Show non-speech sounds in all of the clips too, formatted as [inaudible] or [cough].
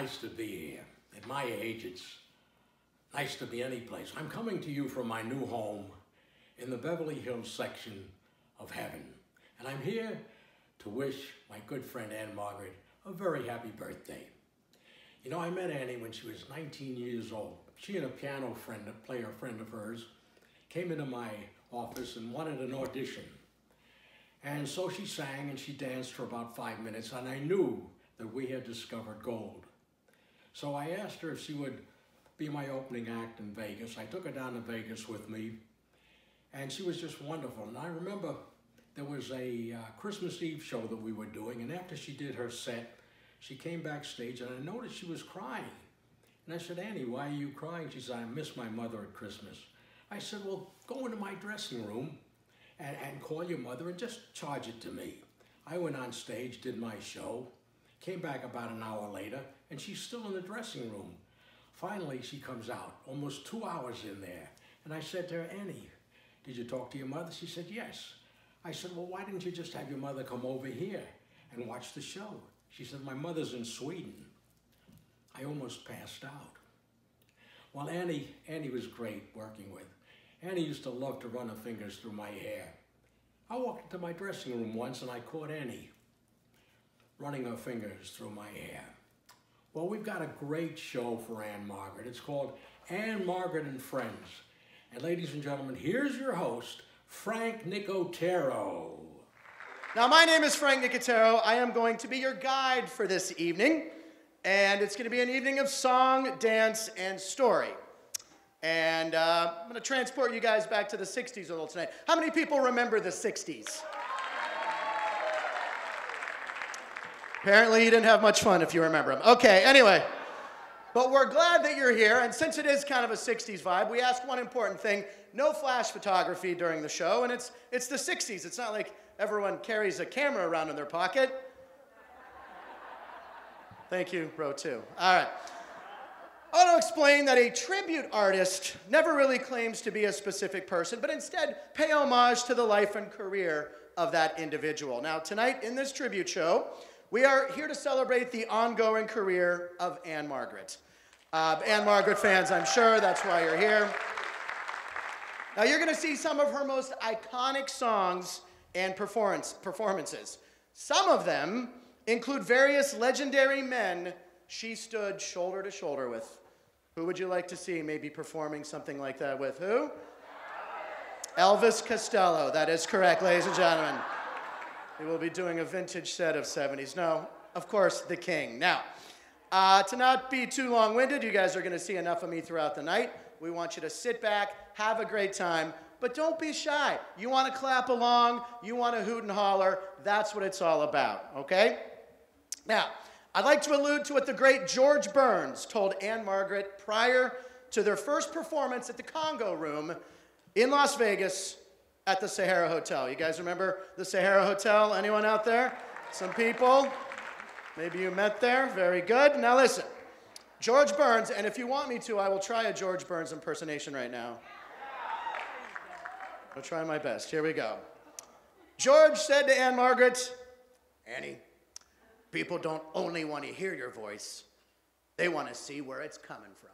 nice to be here. At my age, it's nice to be any place. I'm coming to you from my new home in the Beverly Hills section of heaven. And I'm here to wish my good friend Ann-Margret a very happy birthday. You know, I met Annie when she was 19 years old. She and a piano friend, a player friend of hers, came into my office and wanted an audition. And so she sang and she danced for about five minutes, and I knew that we had discovered gold. So I asked her if she would be my opening act in Vegas. I took her down to Vegas with me, and she was just wonderful. And I remember there was a uh, Christmas Eve show that we were doing, and after she did her set, she came backstage, and I noticed she was crying. And I said, Annie, why are you crying? She said, I miss my mother at Christmas. I said, well, go into my dressing room and, and call your mother and just charge it to me. I went on stage, did my show, came back about an hour later, and she's still in the dressing room. Finally, she comes out, almost two hours in there. And I said to her, Annie, did you talk to your mother? She said, yes. I said, well, why didn't you just have your mother come over here and watch the show? She said, my mother's in Sweden. I almost passed out. Well, Annie, Annie was great working with. Annie used to love to run her fingers through my hair. I walked into my dressing room once and I caught Annie running her fingers through my hair. Well, we've got a great show for Ann-Margret. It's called Ann-Margret and Friends. And ladies and gentlemen, here's your host, Frank Nicotero. Now, my name is Frank Nicotero. I am going to be your guide for this evening. And it's going to be an evening of song, dance, and story. And uh, I'm going to transport you guys back to the 60s a little tonight. How many people remember the 60s? Apparently, you didn't have much fun if you remember them. Okay, anyway. But we're glad that you're here, and since it is kind of a 60s vibe, we asked one important thing no flash photography during the show, and it's, it's the 60s. It's not like everyone carries a camera around in their pocket. Thank you, row two. All right. I want to explain that a tribute artist never really claims to be a specific person, but instead pay homage to the life and career of that individual. Now, tonight in this tribute show, we are here to celebrate the ongoing career of Ann-Margret. Uh, Ann-Margret fans, I'm sure, that's why you're here. Now, you're going to see some of her most iconic songs and performance, performances. Some of them include various legendary men she stood shoulder to shoulder with. Who would you like to see maybe performing something like that with? Who? Elvis Costello. That is correct, ladies and gentlemen. We will be doing a vintage set of 70s. No, of course, the king. Now, uh, to not be too long winded, you guys are going to see enough of me throughout the night. We want you to sit back, have a great time, but don't be shy. You want to clap along, you want to hoot and holler. That's what it's all about, okay? Now, I'd like to allude to what the great George Burns told Ann-Margret prior to their first performance at the Congo Room in Las Vegas at the Sahara Hotel. You guys remember the Sahara Hotel? Anyone out there? Some people? Maybe you met there. Very good. Now listen. George Burns, and if you want me to, I will try a George Burns impersonation right now. I'll try my best. Here we go. George said to Ann-Margret, Annie, people don't only want to hear your voice, they want to see where it's coming from.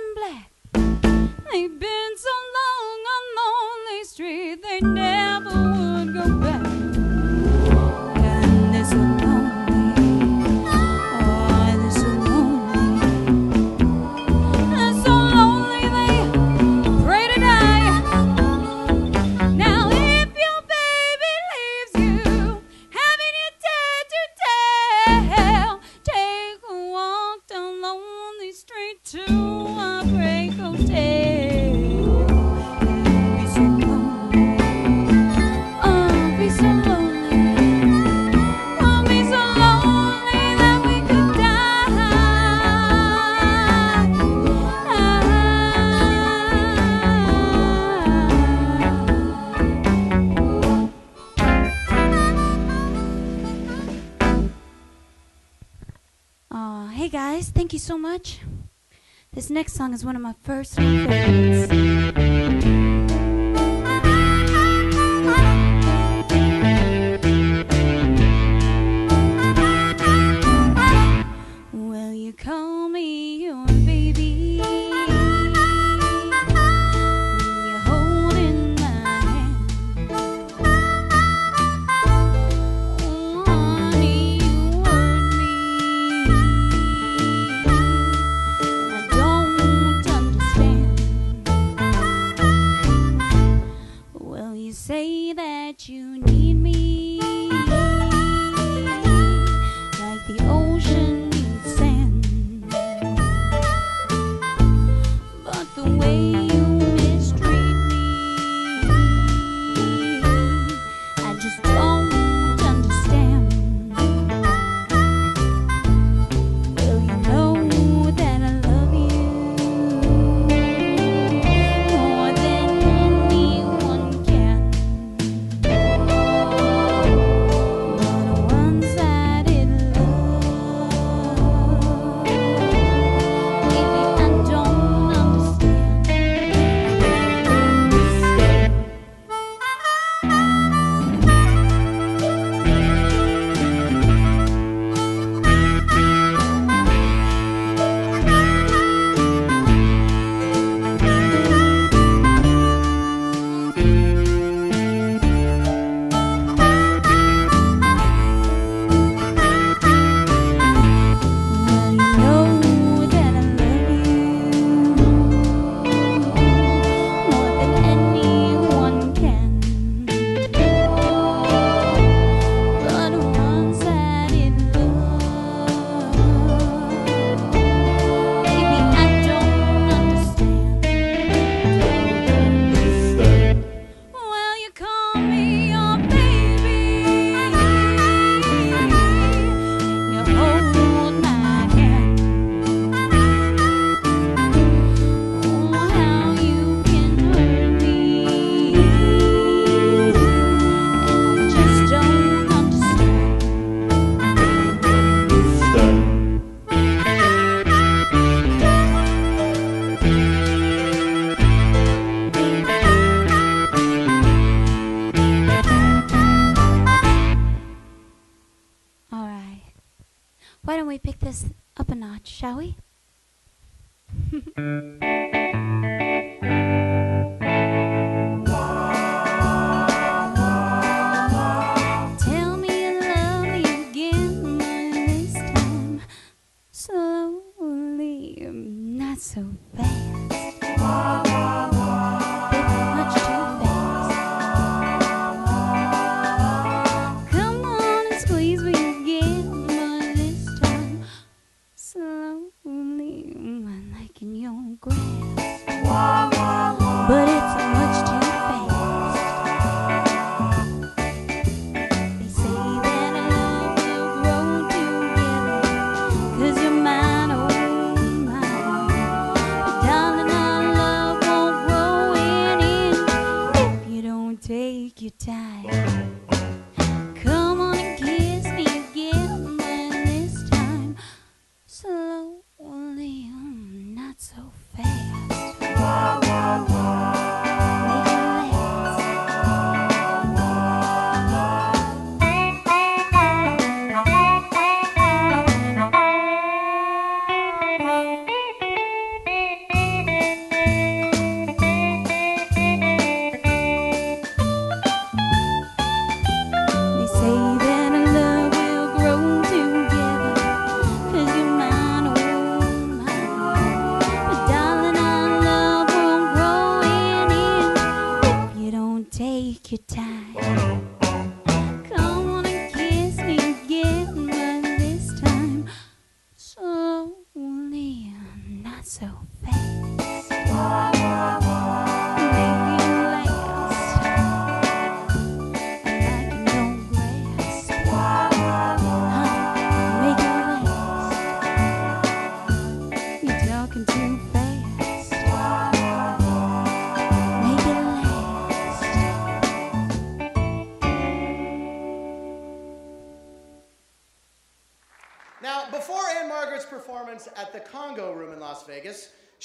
in black. They've been so long on Lonely Street, they never would go back. next song is one of my first favorites.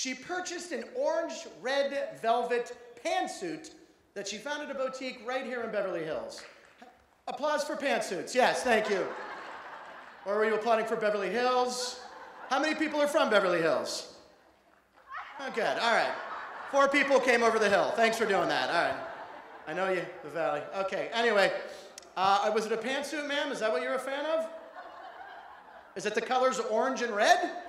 She purchased an orange red velvet pantsuit that she found at a boutique right here in Beverly Hills. Applause for pantsuits. Yes, thank you. Or were you applauding for Beverly Hills? How many people are from Beverly Hills? Oh, good. All right. Four people came over the hill. Thanks for doing that. All right. I know you, the valley. Okay. Anyway, uh, was it a pantsuit, ma'am? Is that what you're a fan of? Is it the colors orange and red?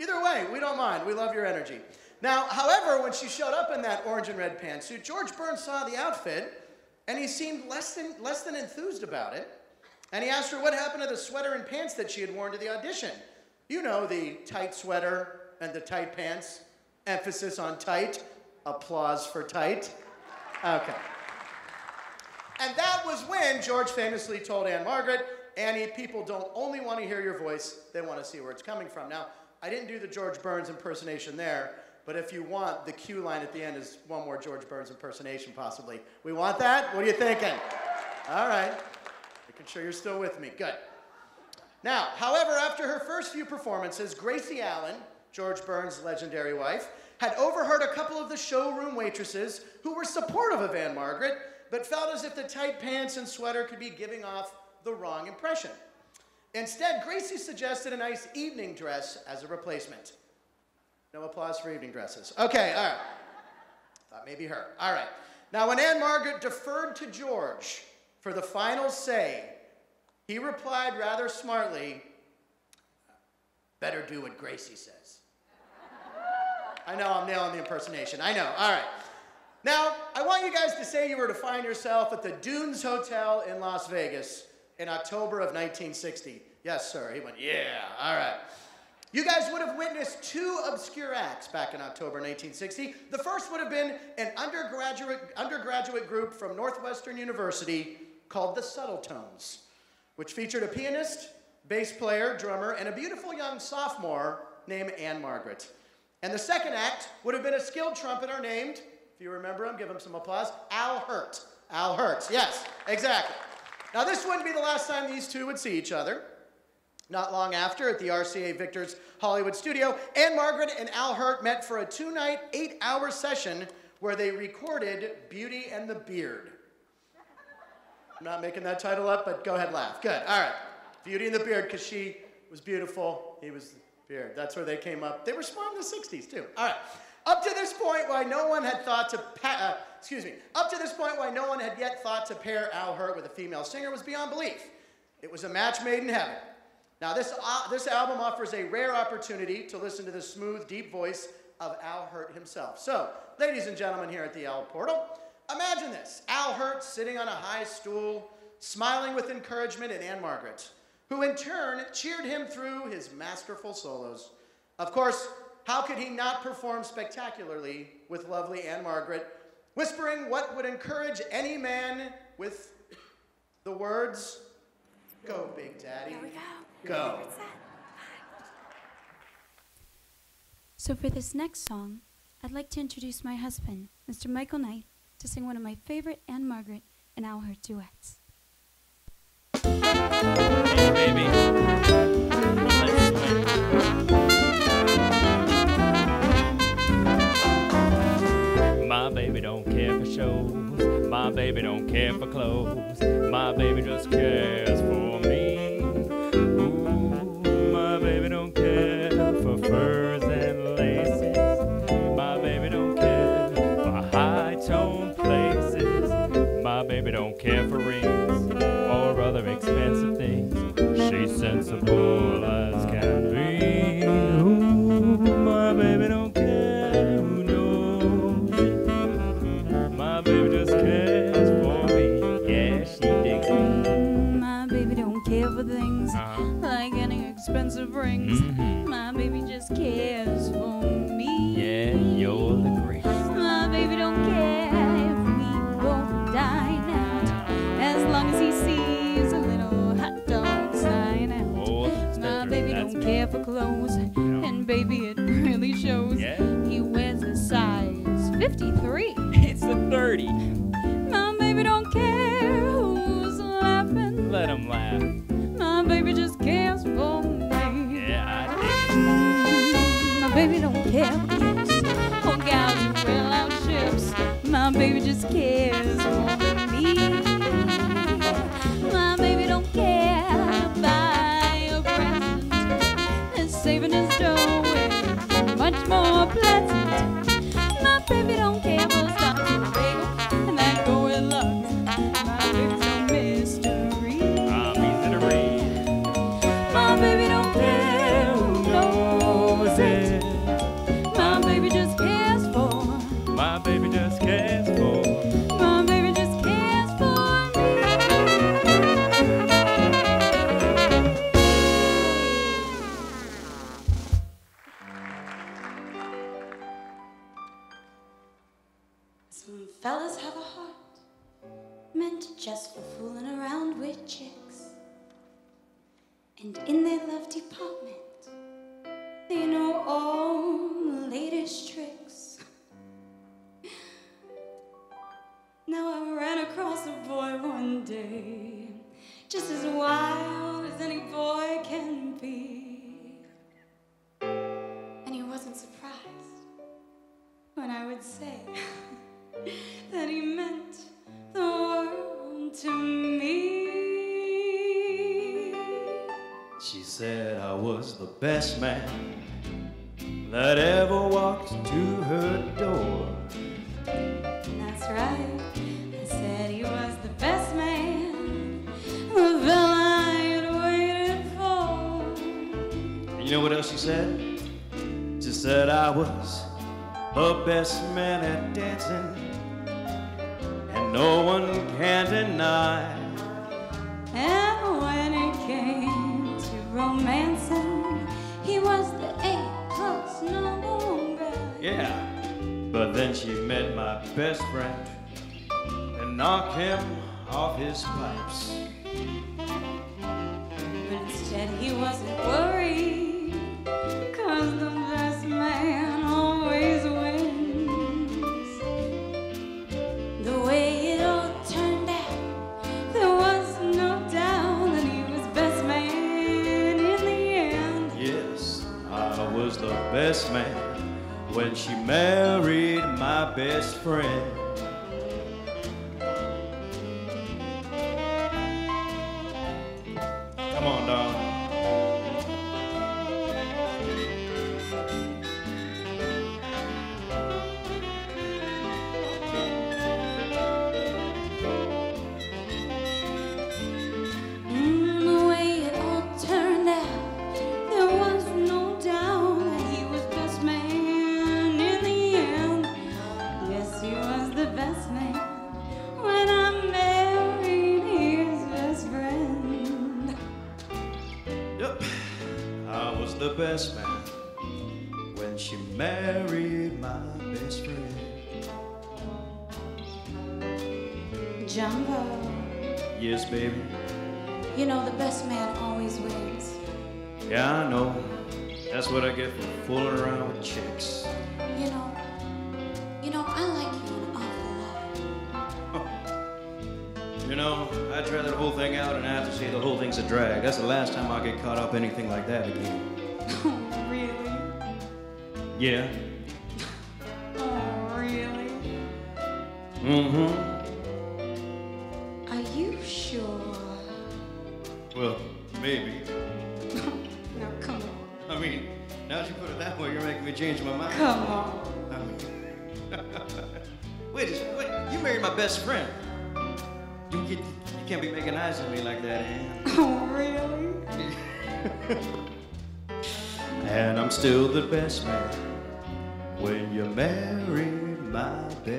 Either way, we don't mind. We love your energy. Now, however, when she showed up in that orange and red pantsuit, George Burns saw the outfit and he seemed less than, less than enthused about it. And he asked her what happened to the sweater and pants that she had worn to the audition. You know, the tight sweater and the tight pants. Emphasis on tight. Applause for tight. Okay. And that was when George famously told Ann-Margret, Annie, people don't only want to hear your voice, they want to see where it's coming from. Now, I didn't do the George Burns impersonation there, but if you want, the cue line at the end is one more George Burns impersonation, possibly. We want that? What are you thinking? All right. Making sure you're still with me. Good. Now, however, after her first few performances, Gracie Allen, George Burns' legendary wife, had overheard a couple of the showroom waitresses who were supportive of Ann-Margret, but felt as if the tight pants and sweater could be giving off the wrong impression. Instead, Gracie suggested a nice evening dress as a replacement. No applause for evening dresses. Okay, all right. Thought maybe her. All right. Now, when Ann-Margret deferred to George for the final say, he replied rather smartly, Better do what Gracie says. I know I'm nailing the impersonation. I know. All right. Now, I want you guys to say you were to find yourself at the Dunes Hotel in Las Vegas in October of 1960. Yes, sir. He went, Yeah. All right. You guys would have witnessed two obscure acts back in October 1960. The first would have been an undergraduate, undergraduate group from Northwestern University called the Suttletones, which featured a pianist, bass player, drummer, and a beautiful young sophomore named Ann-Margret. And the second act would have been a skilled trumpeter named, if you remember him, give him some applause, Al Hirt. Al Hirt, yes, exactly. Now, this wouldn't be the last time these two would see each other. Not long after, at the RCA Victor's Hollywood studio, Ann-Margret and Al Hirt met for a two night, eight hour session where they recorded Beauty and the Beard. I'm not making that title up, but go ahead, laugh. Good, all right. Beauty and the Beard, because she was beautiful, he was the beard. That's where they came up. They were small in the 60s, too. All right. Up to this point, why no one had thought to, pa- uh, excuse me, up to this point, why no one had yet thought to pair Al Hirt with a female singer was beyond belief. It was a match made in heaven. Now, this, uh, this album offers a rare opportunity to listen to the smooth, deep voice of Al Hirt himself. So, ladies and gentlemen here at the El Portal, imagine this Al Hirt sitting on a high stool, smiling with encouragement at Ann-Margret, who in turn cheered him through his masterful solos. Of course, how could he not perform spectacularly with lovely Ann-Margret, whispering what would encourage any man with the words, Go, Big Daddy. Here we go. Go. So, for this next song, I'd like to introduce my husband, Mr. Michael Knight, to sing one of my favorite Ann-Margret and Al Hirt duets. Hey, baby. Shows. My baby don't care for clothes. My baby just cares glove department. They know all the latest tricks. Now I ran across a boy one day, just as wild as any boy can be. And he wasn't surprised when I would say [laughs] that he meant the world to me. She said I was the best man that ever walked to her door. That's right. I said he was the best man, the villain I had waited for. And you know what else she said? She said I was her best man at dancing and no one can deny. And then she met my best friend and knocked him off his pipes. But instead he wasn't worried, cause the best man always wins. The way it all turned out, there was no doubt that he was best man in the end. Yes, I was the best man when she married best friend.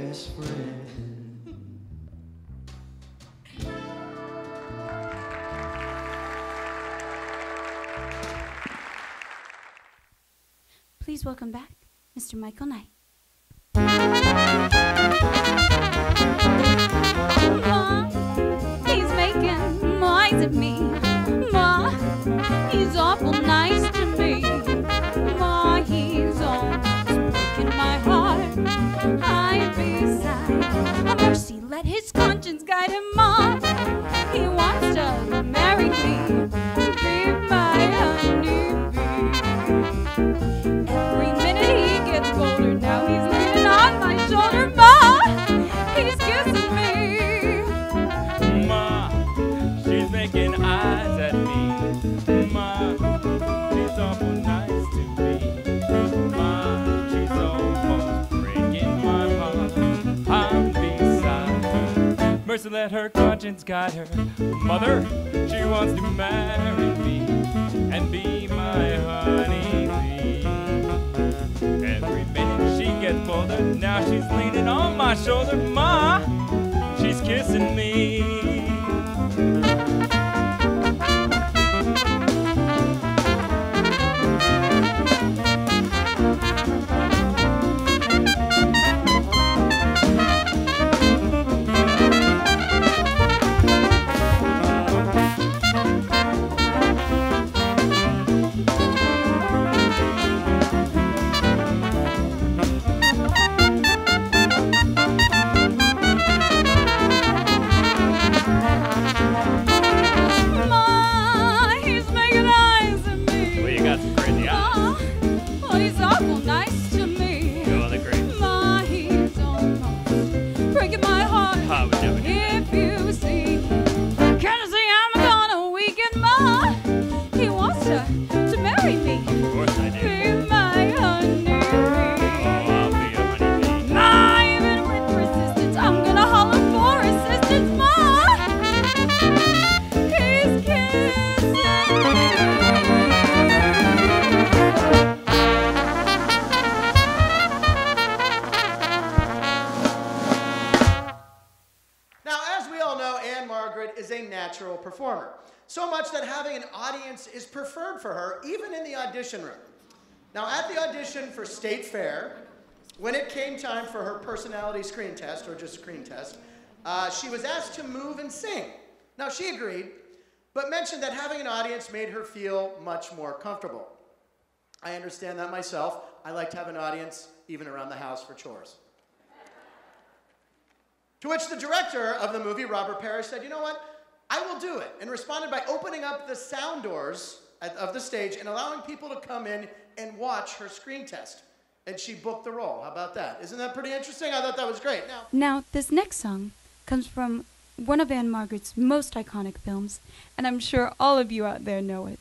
best friend. Please welcome back Mr. Michael Knight. Let her conscience guide her. Mother, she wants to marry me and be my honeybee. Every minute she gets bolder, now she's leaning on my shoulder. Ma, she's kissing me. Audience is preferred for her, even in the audition room. Now, at the audition for State Fair, when it came time for her personality screen test, or just screen test, uh, she was asked to move and sing. Now, she agreed, but mentioned that having an audience made her feel much more comfortable. I understand that myself. I like to have an audience even around the house for chores. To which the director of the movie, Robert Parrish, said, You know what? I will do it. And responded by opening up the sound doors of the stage and allowing people to come in and watch her screen test. And she booked the role. How about that? Isn't that pretty interesting? I thought that was great. Now, Now, this next song comes from one of Ann-Margret's most iconic films, and I'm sure all of you out there know it.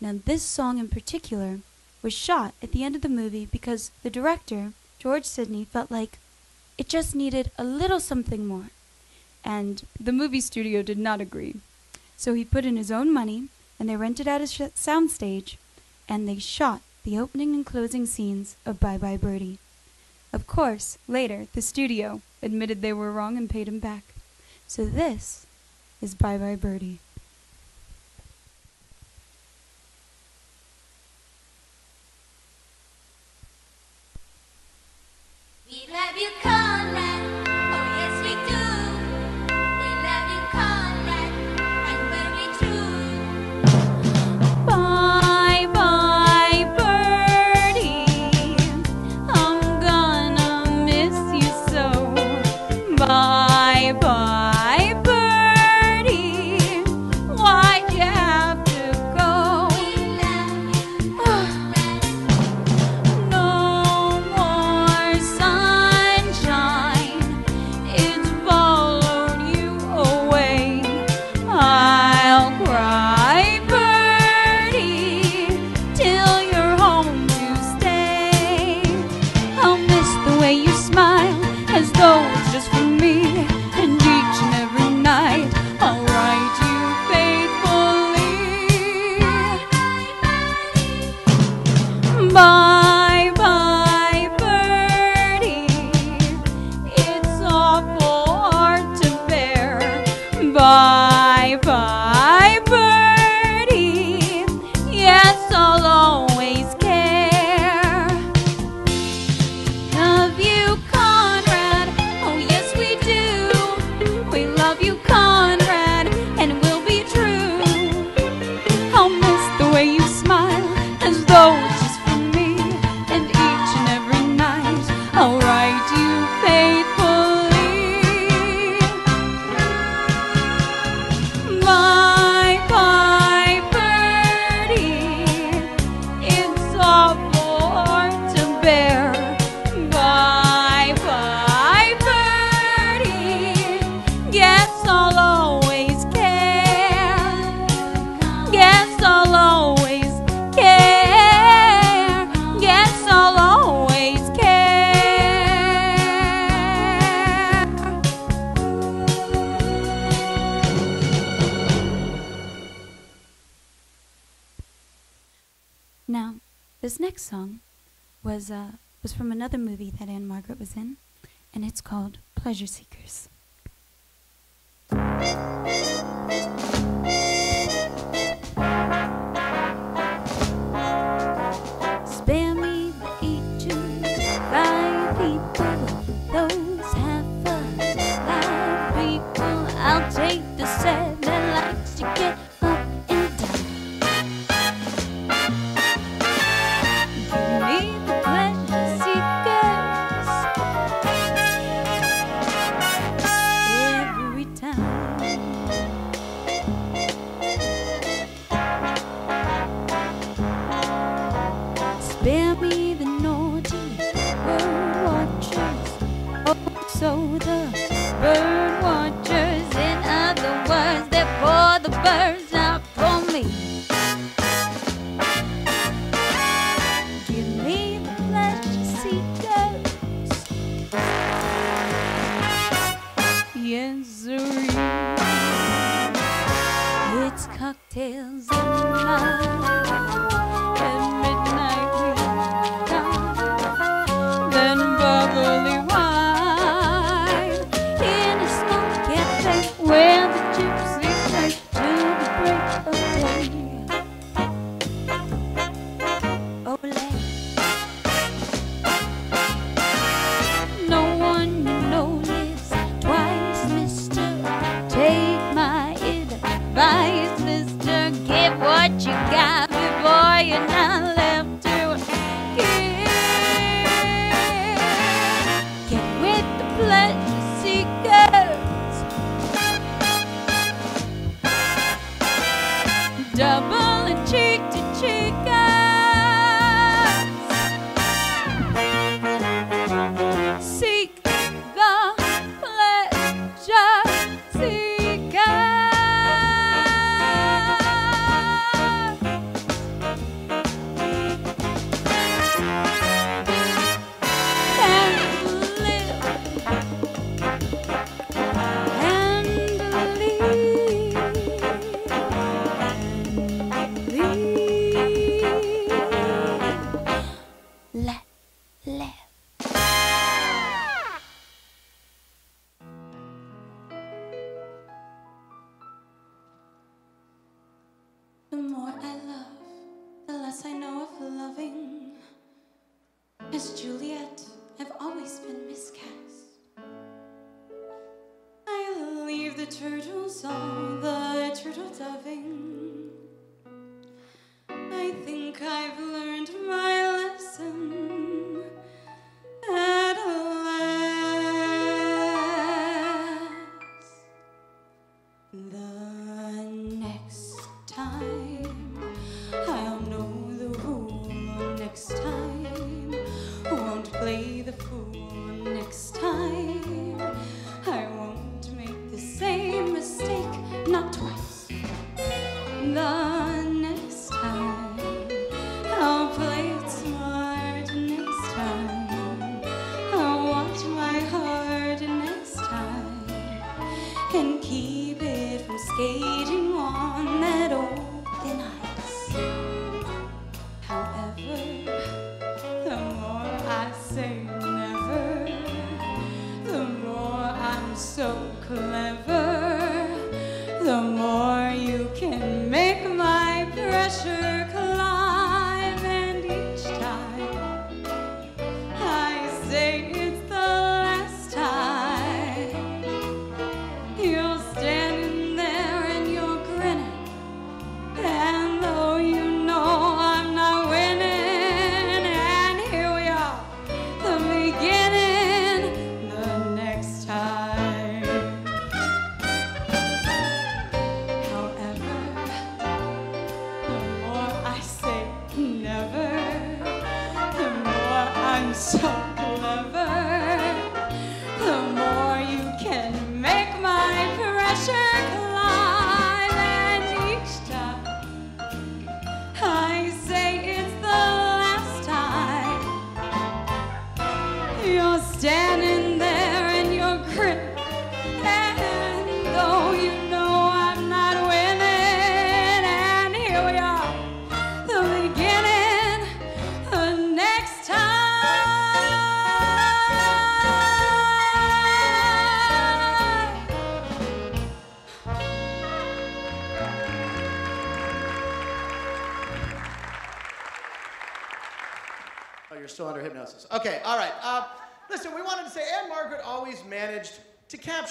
Now, this song in particular was shot at the end of the movie because the director, George Sidney, felt like it just needed a little something more. And the movie studio did not agree. So he put in his own money, and they rented out a sh- soundstage, and they shot the opening and closing scenes of Bye Bye Birdie. Of course, later, the studio admitted they were wrong and paid him back. So this is Bye Bye Birdie.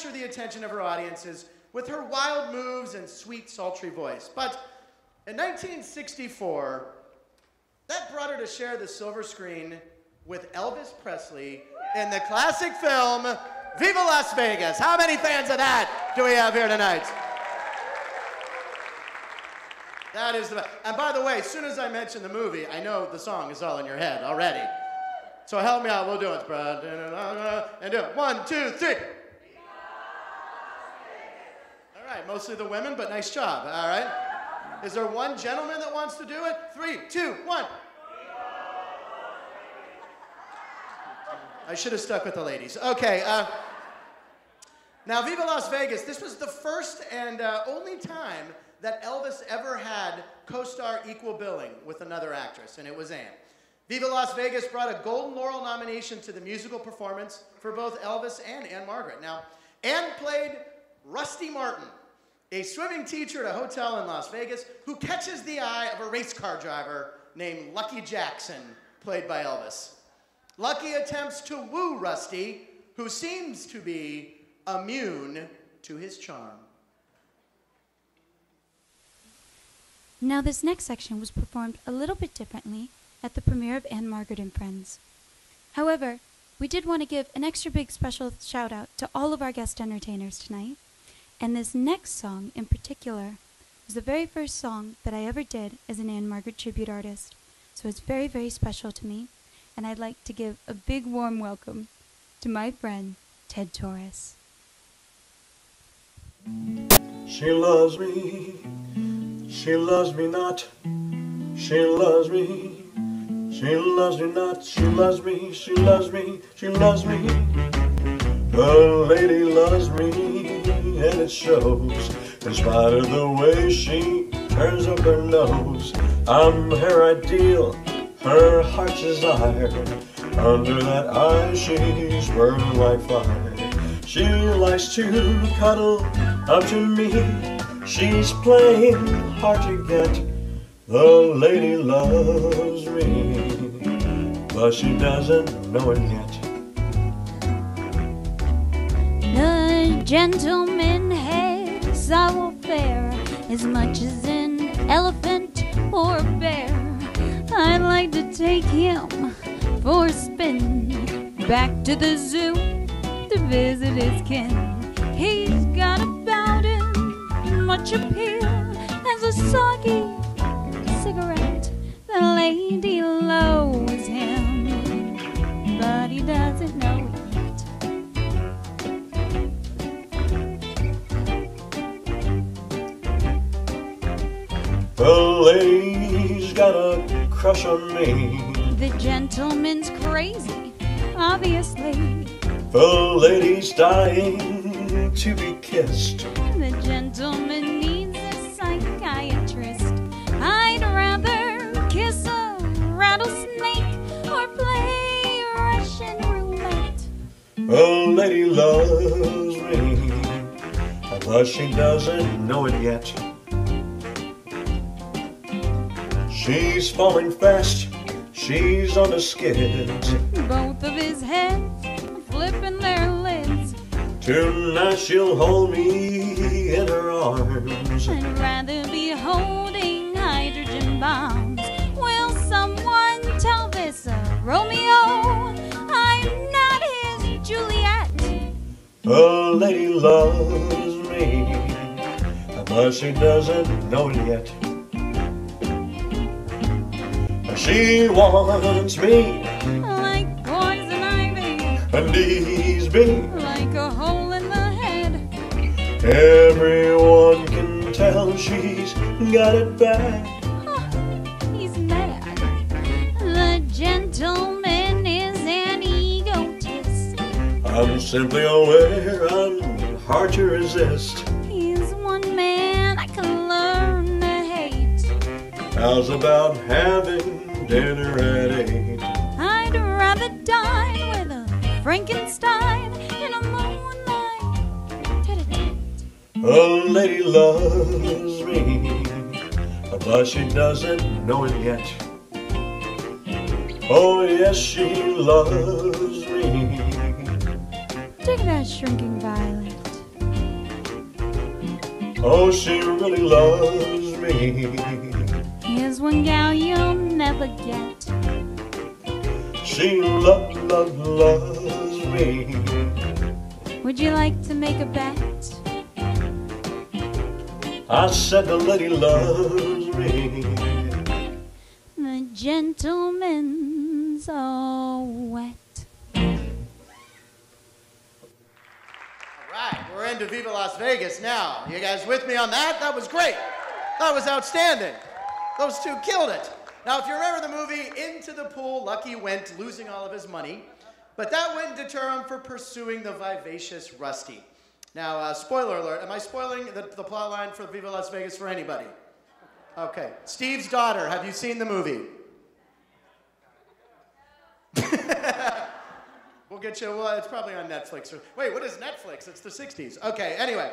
Capture the attention of her audiences with her wild moves and sweet, sultry voice. But in 1964, that brought her to share the silver screen with Elvis Presley in the classic film Viva Las Vegas. How many fans of that do we have here tonight? That is the. best. And by the way, as soon as I mention the movie, I know the song is all in your head already. So help me out. We'll do it. And do it. One, two, three. All right, mostly the women, but nice job. All right. Is there one gentleman that wants to do it? Three, two, one. I should have stuck with the ladies. Okay. Uh, now, Viva Las Vegas, this was the first and uh, only time that Elvis ever had co star equal billing with another actress, and it was Ann. Viva Las Vegas brought a Golden Laurel nomination to the musical performance for both Elvis and Ann-Margret. Now, Anne played Rusty Martin, a swimming teacher at a hotel in Las Vegas who catches the eye of a race car driver named Lucky Jackson, played by Elvis. Lucky attempts to woo Rusty, who seems to be immune to his charm. Now, this next section was performed a little bit differently at the premiere of Ann Margaret and Friends. However, we did want to give an extra big special shout out to all of our guest entertainers tonight. And this next song in particular was the very first song that I ever did as an Ann-Margret tribute artist. So it's very, very special to me. And I'd like to give a big warm welcome to my friend, Ted Torres. She loves me, she loves me not. She loves me, she loves me not. She loves me, she loves me, she loves me. The lady loves me, and it shows. In spite of the way she turns up her nose, I'm her ideal, her heart's desire. Under that eye, she's burning like fire. She likes to cuddle up to me. She's playing hard to get. The lady loves me, but she doesn't know it yet. The gentleman has our fare as much as an elephant or bear. I'd like to take him for a spin back to the zoo to visit his kin. He's got about him much appeal as a soggy cigarette. The lady loathes him, but he doesn't know The lady's got a crush on me. The gentleman's crazy, obviously. The lady's dying to be kissed. The gentleman needs a psychiatrist. I'd rather kiss a rattlesnake or play Russian roulette. The lady loves me, but she doesn't know it yet. She's falling fast, she's on the skids. Both of his heads flipping their lids. Tonight she'll hold me in her arms. I'd rather be holding hydrogen bombs. Will someone tell this uh, Romeo? I'm not his Juliet. A lady loves me, but she doesn't know it yet. She wants me Like poison ivy, and needs me. like a hole in the head. Everyone can tell she's got it bad. He's mad. The gentleman is an egotist. I'm simply aware I'm hard to resist. He's one man I can learn to hate. How's about having dinner at eight? I'd rather dine with a Frankenstein in a moonlight tete-a-tete. A lady loves me, but she doesn't know it yet. Oh, yes, she loves me. Take that shrinking violet. Oh, she really loves me. Here's one gal you'll never get. She love, love, loves me. Would you like to make a bet? I said the lady loves me. The gentleman's all wet. All right, we're into Viva Las Vegas now. You guys with me on that? That was great. That was outstanding. Those two killed it. Now, if you remember the movie Into the Pool, Lucky went losing all of his money, but that wouldn't deter him from pursuing the vivacious Rusty. Now, uh, spoiler alert, am I spoiling the, the plot line for Viva Las Vegas for anybody? Okay. Steve's daughter, have you seen the movie? [laughs] We'll get you. Well, it's probably on Netflix. Or, wait, what is Netflix? It's the '60s. Okay. Anyway,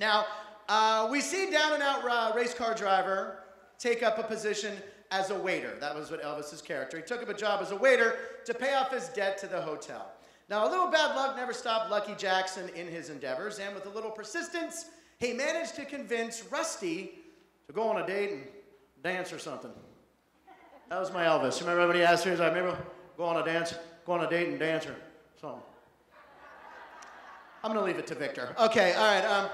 now uh, we see down and out uh, race car driver take up a position as a waiter. That was what Elvis's character. He took up a job as a waiter to pay off his debt to the hotel. Now, a little bad luck never stopped Lucky Jackson in his endeavors, and with a little persistence, he managed to convince Rusty to go on a date and dance or something. That was my Elvis. Remember when he asked her, he's like, maybe go on a dance, go on a date and dance or something. I'm gonna leave it to Victor. Okay, all right. Um,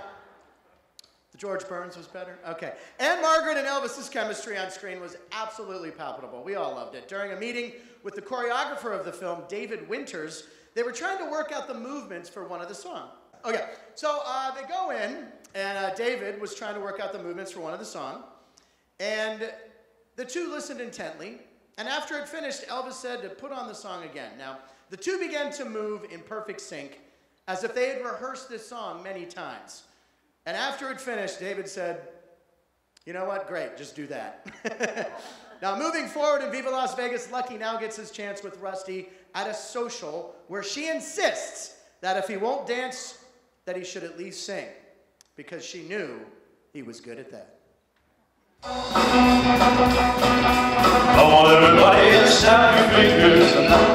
the George Burns was better. Okay. Ann-Margret and Elvis's chemistry on screen was absolutely palpable. We all loved it. During a meeting with the choreographer of the film, David Winters, they were trying to work out the movements for one of the songs. Okay, so uh, they go in, and uh, David was trying to work out the movements for one of the song, and the two listened intently, and after it finished, Elvis said to put on the song again. Now, the two began to move in perfect sync, as if they had rehearsed this song many times. And after it finished, David said, You know what? Great, just do that. [laughs] now, moving forward in Viva Las Vegas, Lucky now gets his chance with Rusty at a social where she insists that if he won't dance, that he should at least sing, because she knew he was good at that. Everybody snap your fingers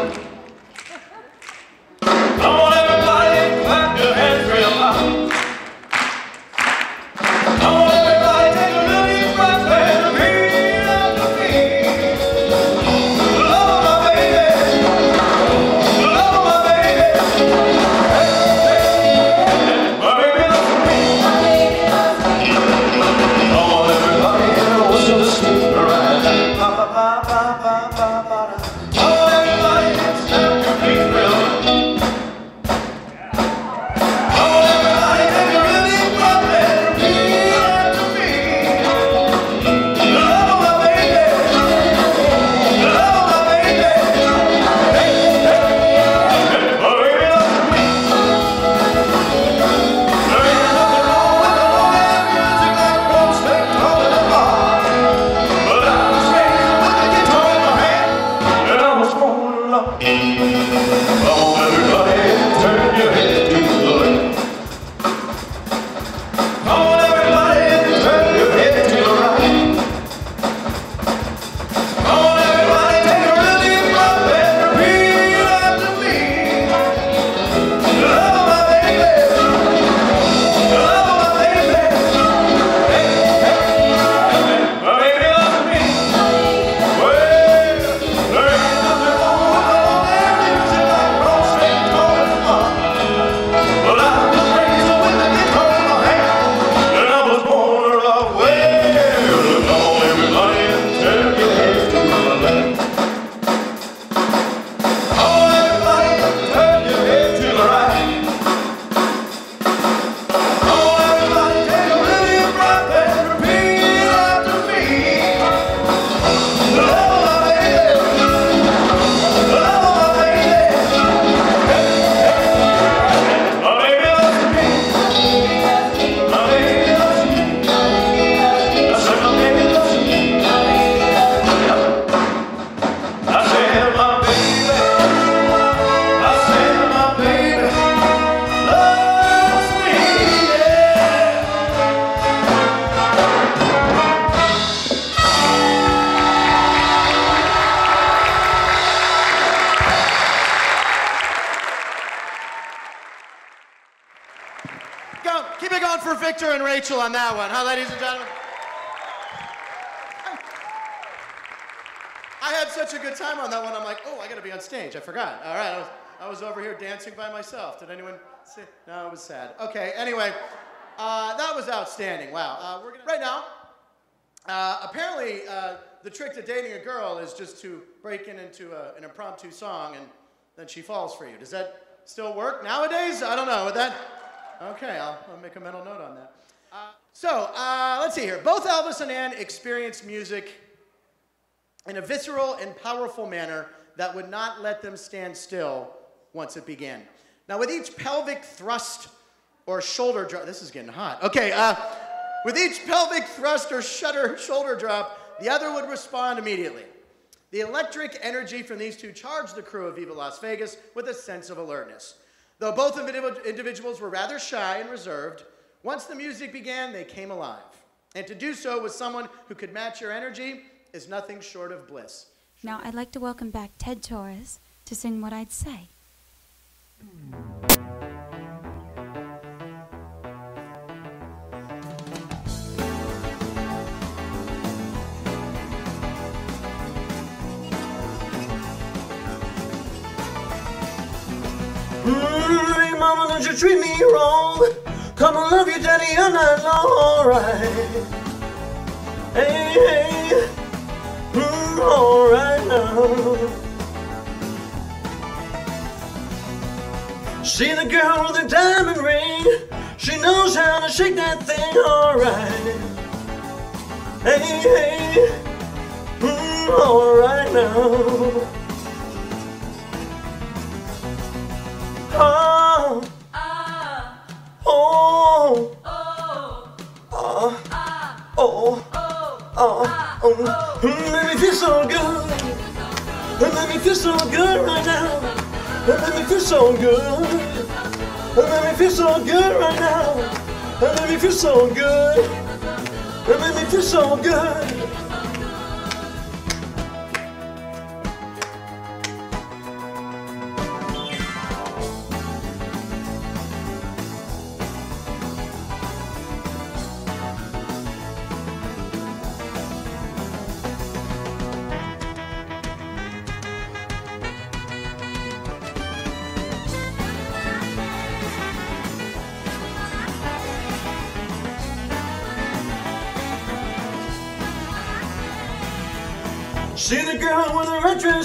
was sad. Okay, anyway, uh, that was outstanding. Wow. Uh, right now. Uh, apparently, uh, the trick to dating a girl is just to break in into a, an impromptu song and then she falls for you. Does that still work nowadays? I don't know. Would that? Okay, I'll, I'll make a mental note on that. Uh, so uh, let's see here. Both Elvis and Ann experienced music in a visceral and powerful manner that would not let them stand still once it began. Now, with each pelvic thrust or shoulder drop, this is getting hot. Okay, uh, with each pelvic thrust or shudder, shoulder drop, the other would respond immediately. The electric energy from these two charged the crew of Viva Las Vegas with a sense of alertness. Though both individuals were rather shy and reserved, once the music began, they came alive. And to do so with someone who could match your energy is nothing short of bliss. Now I'd like to welcome back Ted Torres to sing What'd I Say. Mm, mama, don't you treat me wrong. Come and love you, daddy, all night long, alright. Hey, hey, mm, alright now. See the girl with the diamond ring. She knows how to shake that thing, alright. Hey, hey, mm, alright now. Oh. Oh. Oh. Oh. Oh. Oh. Mm, Let me feel so good. Let me feel so good right now. And Let me feel so good. And Let me feel so good right now. And Let me feel so good. And Let me feel so good.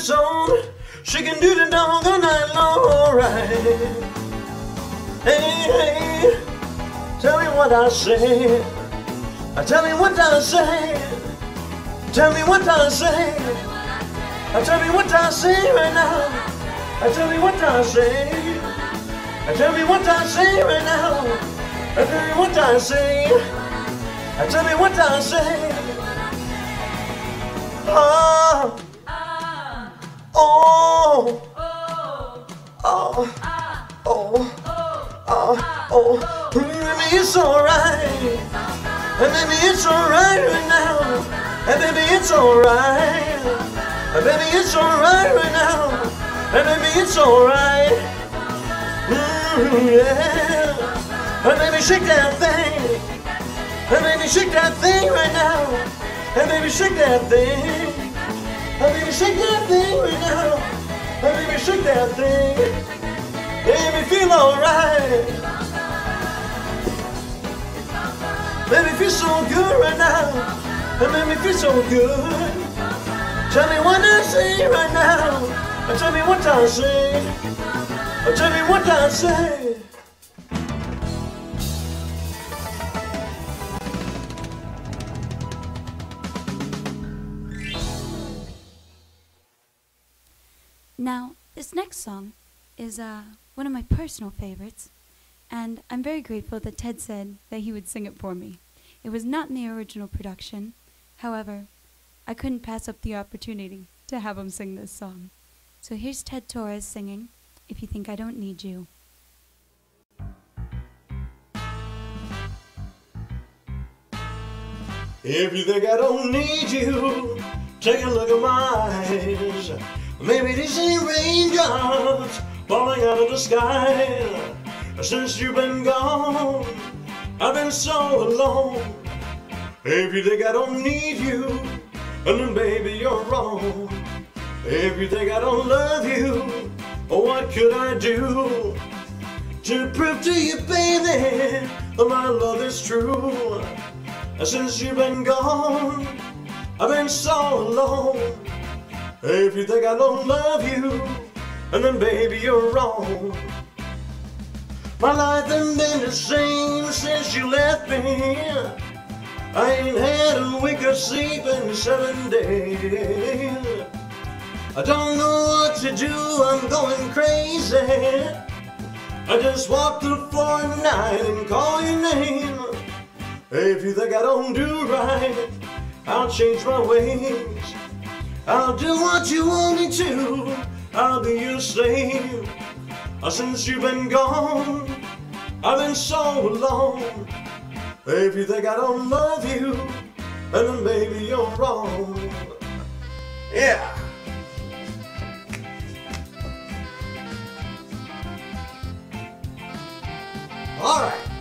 Dress on. She can do the dog all night long, alright. Hey, hey, tell me what I say. I tell me what I say. Tell me what I say. I tell me what I say right now. I tell me what I say. I tell me what I say right now. I tell me what I say. I tell me what I say. Oh. Oh. Oh. Oh. Oh. Oh. Oh. oh. Maybe it's alright. And maybe it's alright right now. And maybe it's alright. And maybe it's alright right now. And maybe it's alright. Mm, yeah. And maybe shake that thing. And maybe shake that thing right now. And baby shake that thing. Baby shake that thing right now. Baby shake that thing. Me feel alright. Me feel so good right now. And make me feel so good. Tell me what I say right now. Tell me what I say. Tell me what I say. Song is uh, one of my personal favorites, and I'm very grateful that Ted said that he would sing it for me. It was not in the original production, however, I couldn't pass up the opportunity to have him sing this song. So here's Ted Torres singing If You Think I Don't Need You. If you think I don't need you, take a look at my eyes. Maybe these raindrops falling out of the sky. Since you've been gone, I've been so alone. If you think I don't need you, then baby you're wrong. If you think I don't love you, what could I do to prove to you, baby, that my love is true? Since you've been gone, I've been so alone. If you think I don't love you, and then baby you're wrong. My life ain't been the same since you left me. I ain't had a wink of sleep in seven days. I don't know what to do, I'm going crazy. I just walk the floor at night and call your name. If you think I don't do right, I'll change my ways. I'll do what you want me to. I'll be your slave. Uh, Since you've been gone, I've been so alone. If you think I don't love you, then maybe you're wrong. Yeah. All right.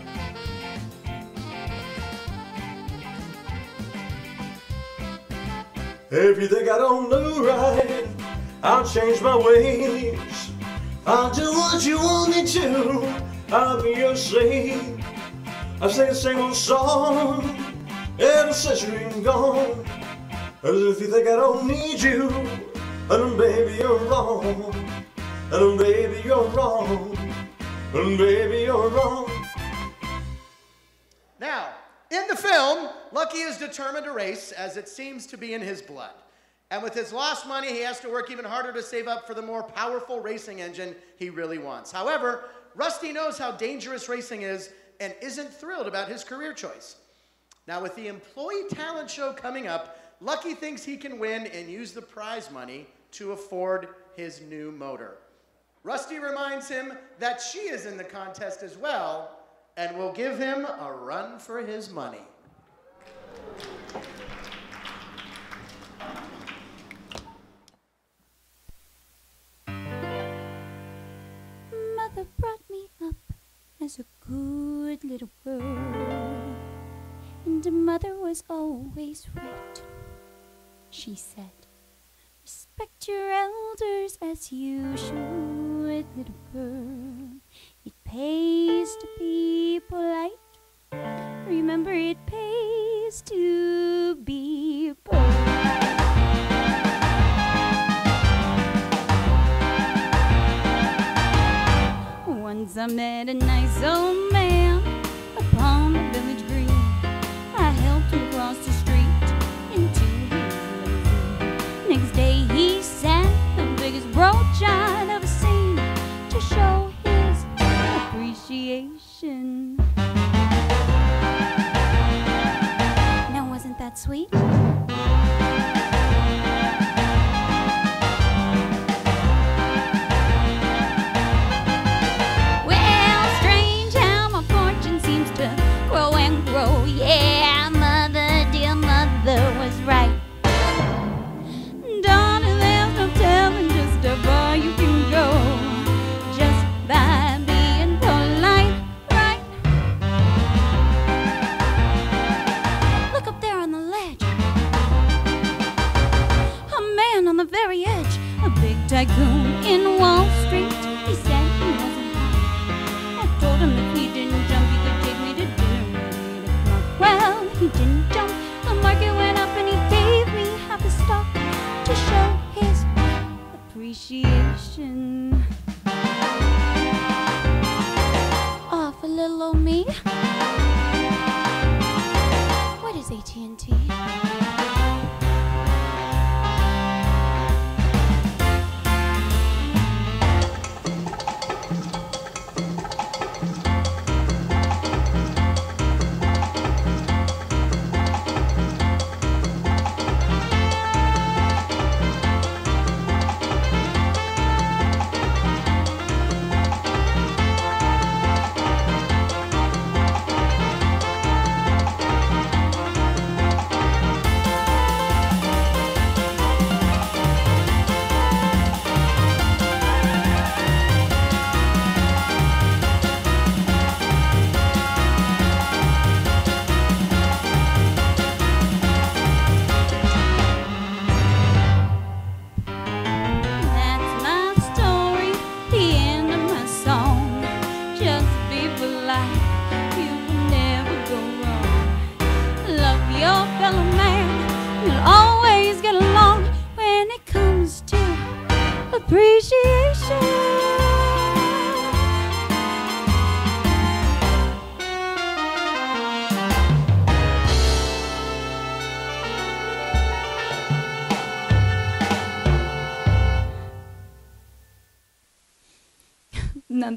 If you think I don't do right, I'll change my ways. I'll do what you want me to. I'll be your slave. I sing the same old song every century and gone. As if you think I don't need you, and baby you're wrong. And baby you're wrong. And baby you're wrong. Now, in the film, Lucky is determined to race as it seems to be in his blood. And with his lost money, he has to work even harder to save up for the more powerful racing engine he really wants. However, Rusty knows how dangerous racing is and isn't thrilled about his career choice. Now, with the employee talent show coming up, Lucky thinks he can win and use the prize money to afford his new motor. Rusty reminds him that she is in the contest as well and we'll give him a run for his money. Mother brought me up as a good little girl, and mother was always right. She said, Respect your elders as you should, little girl. Pays to be polite. Remember, it pays to be polite. Once I met a nice old man upon the village green. I helped him cross the street into his limousine. Next day he sent the biggest broadside I've appreciation. Now wasn't that sweet? Tycoon in Wall Street. He said he wasn't high. I told him if he didn't jump, he could take me to dinner. Well, he didn't jump. The market went up and he gave me half a stock to show his appreciation. Oh, for little old me. What is AT&T?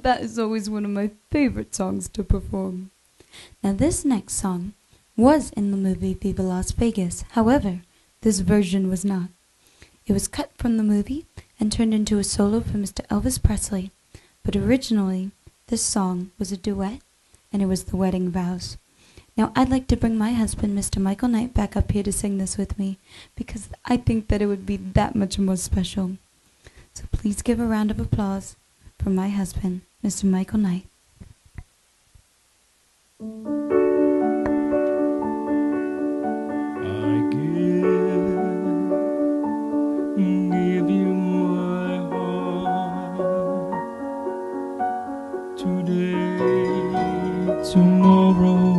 That is always one of my favorite songs to perform. Now this next song was in the movie Viva Las Vegas. However, this version was not. It was cut from the movie and turned into a solo for Mr. Elvis Presley. But originally, this song was a duet and it was the wedding vows. Now I'd like to bring my husband, Mr. Michael Knight, back up here to sing this with me because I think that it would be that much more special. So please give a round of applause for my husband, Mr. Michael Knight. Tomorrow,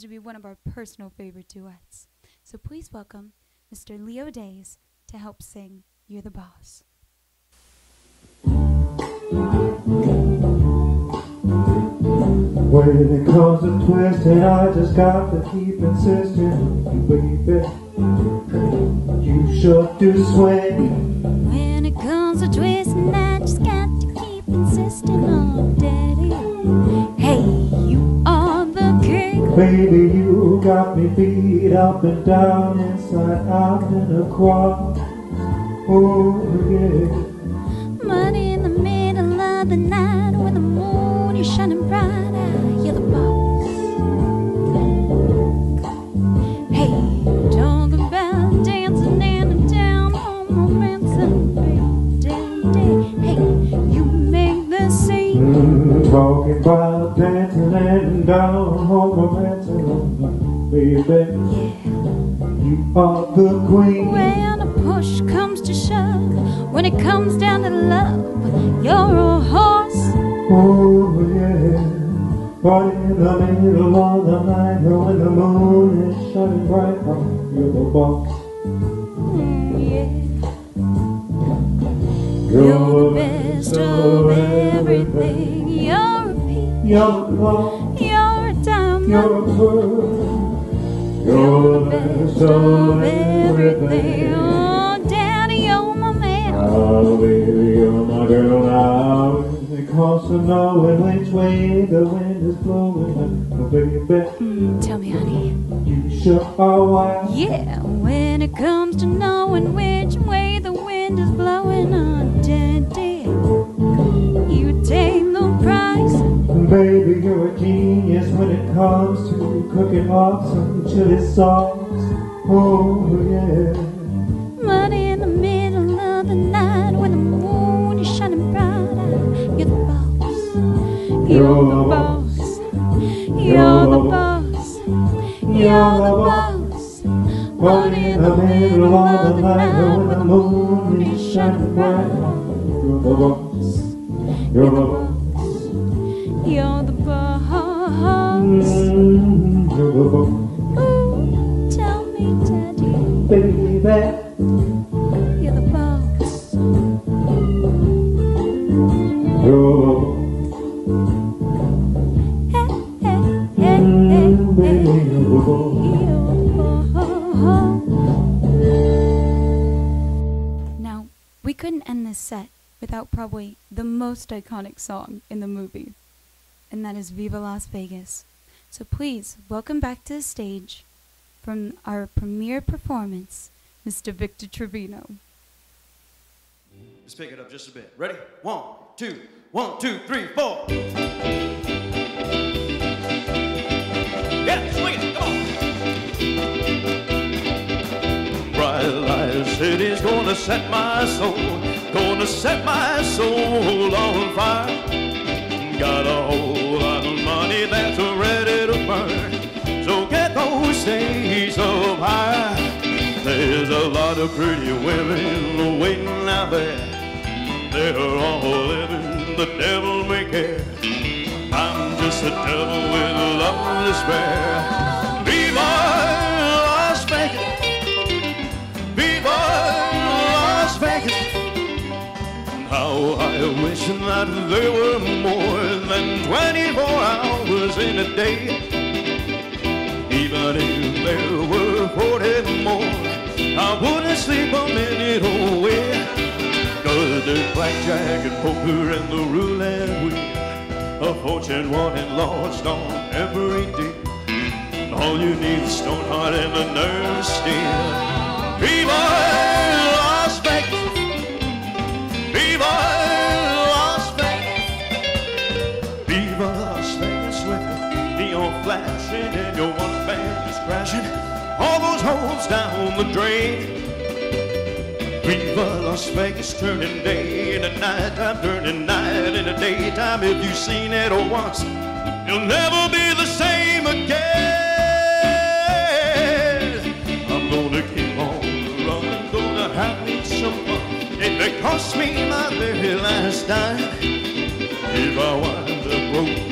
happens to be one of our personal favorite duets. So please welcome Mr. Leo Days to help sing You're the Boss. When it comes to twisting, I just got to keep insisting, baby. You sure do swing. When it comes to twisting, I just got to keep insisting on Baby, you got me beat up and down, inside out and across. Oh yeah. Money in the middle of the night when the moon is shining bright. Talking about dancing and down home romancing, baby. You are the queen. When a push comes to shove, when it comes down to love, you're a horse. Oh yeah. Right in the middle of the night when the moon is shining bright, mm, you're the boss. You're the best of everything. You're a peach. You're the boss. You're a diamond. You're a pearl. You're the best of everything. Oh, Daddy, you're my man. Oh, baby, you're my girl now. Because of knowing which way the wind is blowing, oh, baby. Mm, tell me, honey. You sure are wild. Yeah, when it comes to knowing which way the wind is blowing, oh, Daddy, you take the price. Baby, you're a genius when it comes to cooking up some chili sauce. Oh, yeah. Money in the middle of the night when the moon is shining bright. You're the boss. You're the boss. You're the boss. You're the boss. Money in the middle of the night when the moon is shining bright. You're the boss. You're the boss. You're the boss. Ooh, tell me, Daddy. Baby. Now, we couldn't end this set without probably the most iconic song in the movie, and that is Viva Las Vegas. So please welcome back to the stage from our premiere performance, Mr. Victor Trevino. Let's pick it up just a bit. Ready? One, two, one, two, three, four. Yeah, swing it, come on. Bright light city's gonna set my soul, gonna set my soul on fire. Got a whole lot of money that's ready to burn, so get those stakes up high. There's a lot of pretty women waiting out there. They're all living the devil may care. I'm just a devil with love to spare. I wish that there were more than 24 hours in a day. Even if there were 40 more, I wouldn't sleep a minute away. Cause there's blackjack and poker and the roulette wheel. A fortune won and lost on every day. All you need is stone heart and a nerve steel. Viva down the drain. Viva Las Vegas, turning day into night time, turning night into daytime. If you've seen it or once, you'll never be the same again. I'm gonna keep on running, gonna have me some fun. It may cost me my very last dime. If I wind up broke,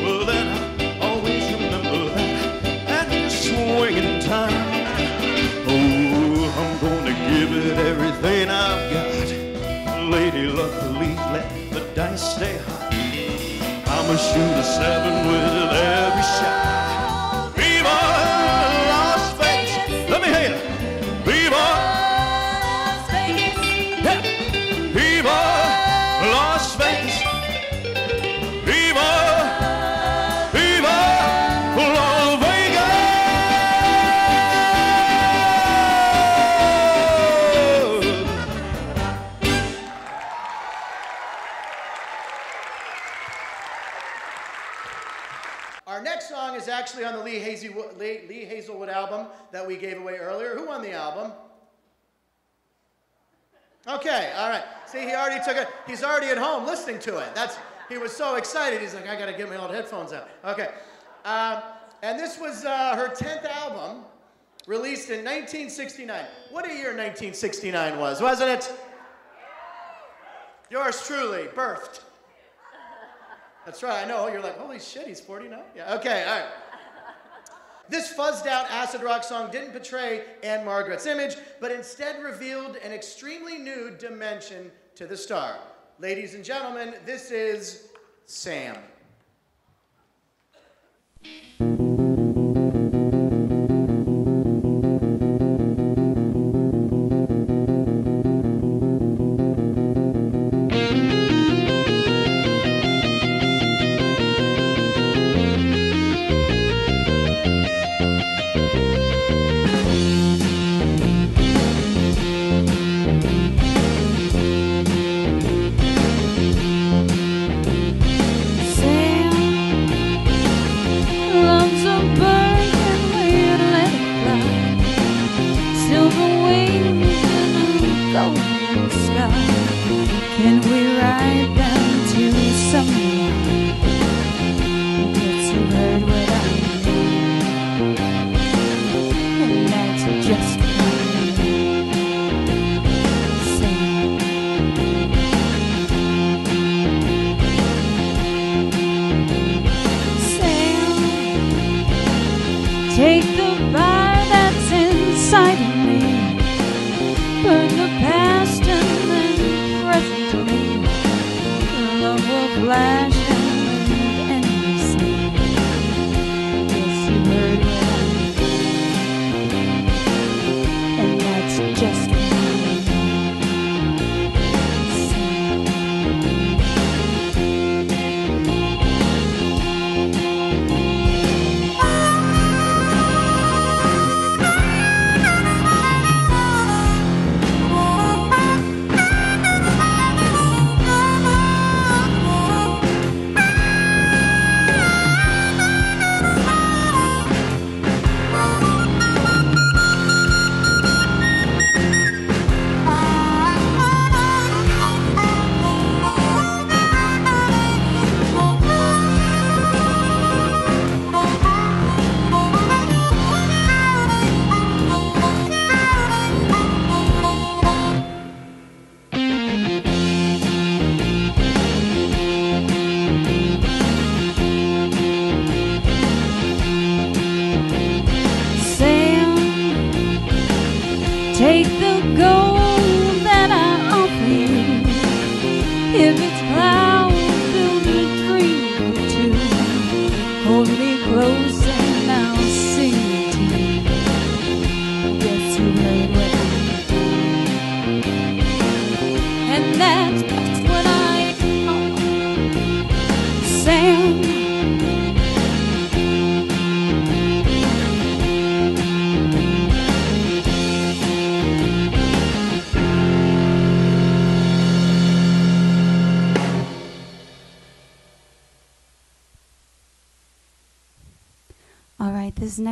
stay. I'ma shoot a seven with every shot. On the Lee, Hazlewood, Lee, Lee Hazlewood album that we gave away earlier. Who won the album? Okay, all right. See, he already took it. He's already at home listening to it. That's he was so excited. He's like, I gotta get my old headphones out. Okay, um, and this was uh, her tenth album, released in 1969. What a year 1969 was, wasn't it? Yours truly, birthed. That's right. I know. You're like, holy shit, he's 49. Yeah. Okay. All right. This fuzzed out acid rock song didn't portray Ann-Margret's image, but instead revealed an extremely new dimension to the star. Ladies and gentlemen, this is Sam. Sam 街灯照森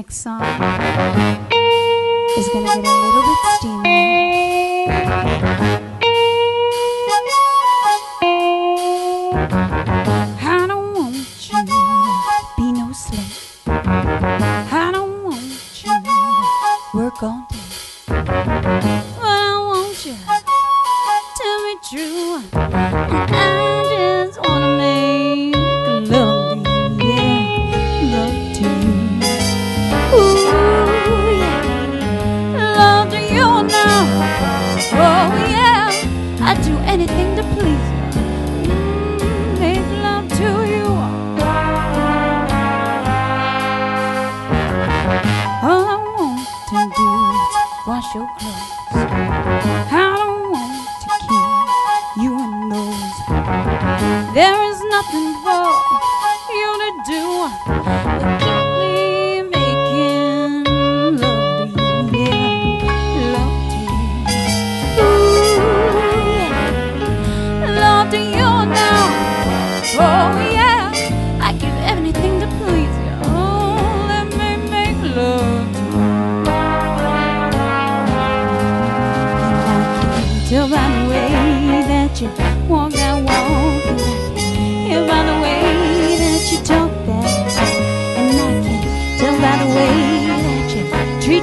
next song is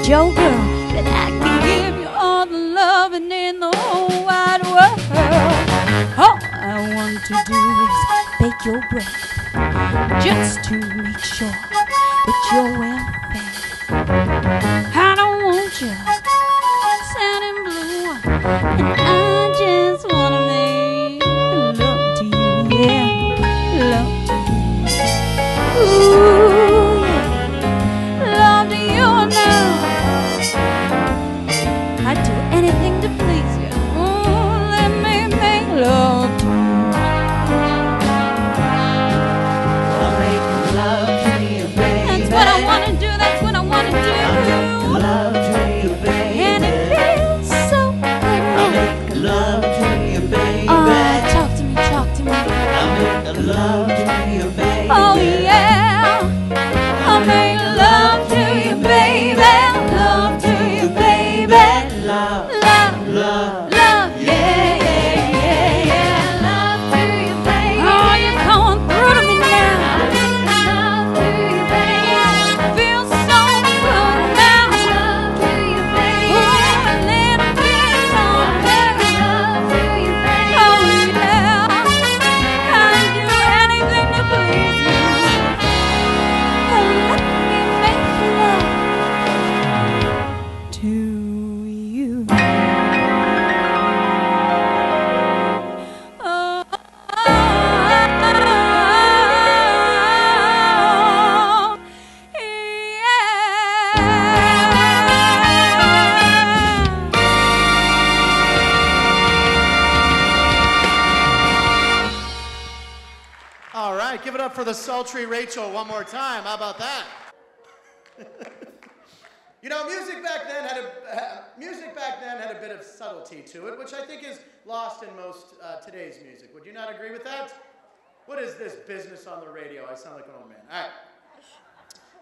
your girl that I can give you all the loving in the whole wide world. All I want to do is bake your bread just to make sure that you're well fed. I don't want you and blue, and I to it, which I think is lost in most uh, today's music. Would you not agree with that? What is this business on the radio? I sound like an old man. All right.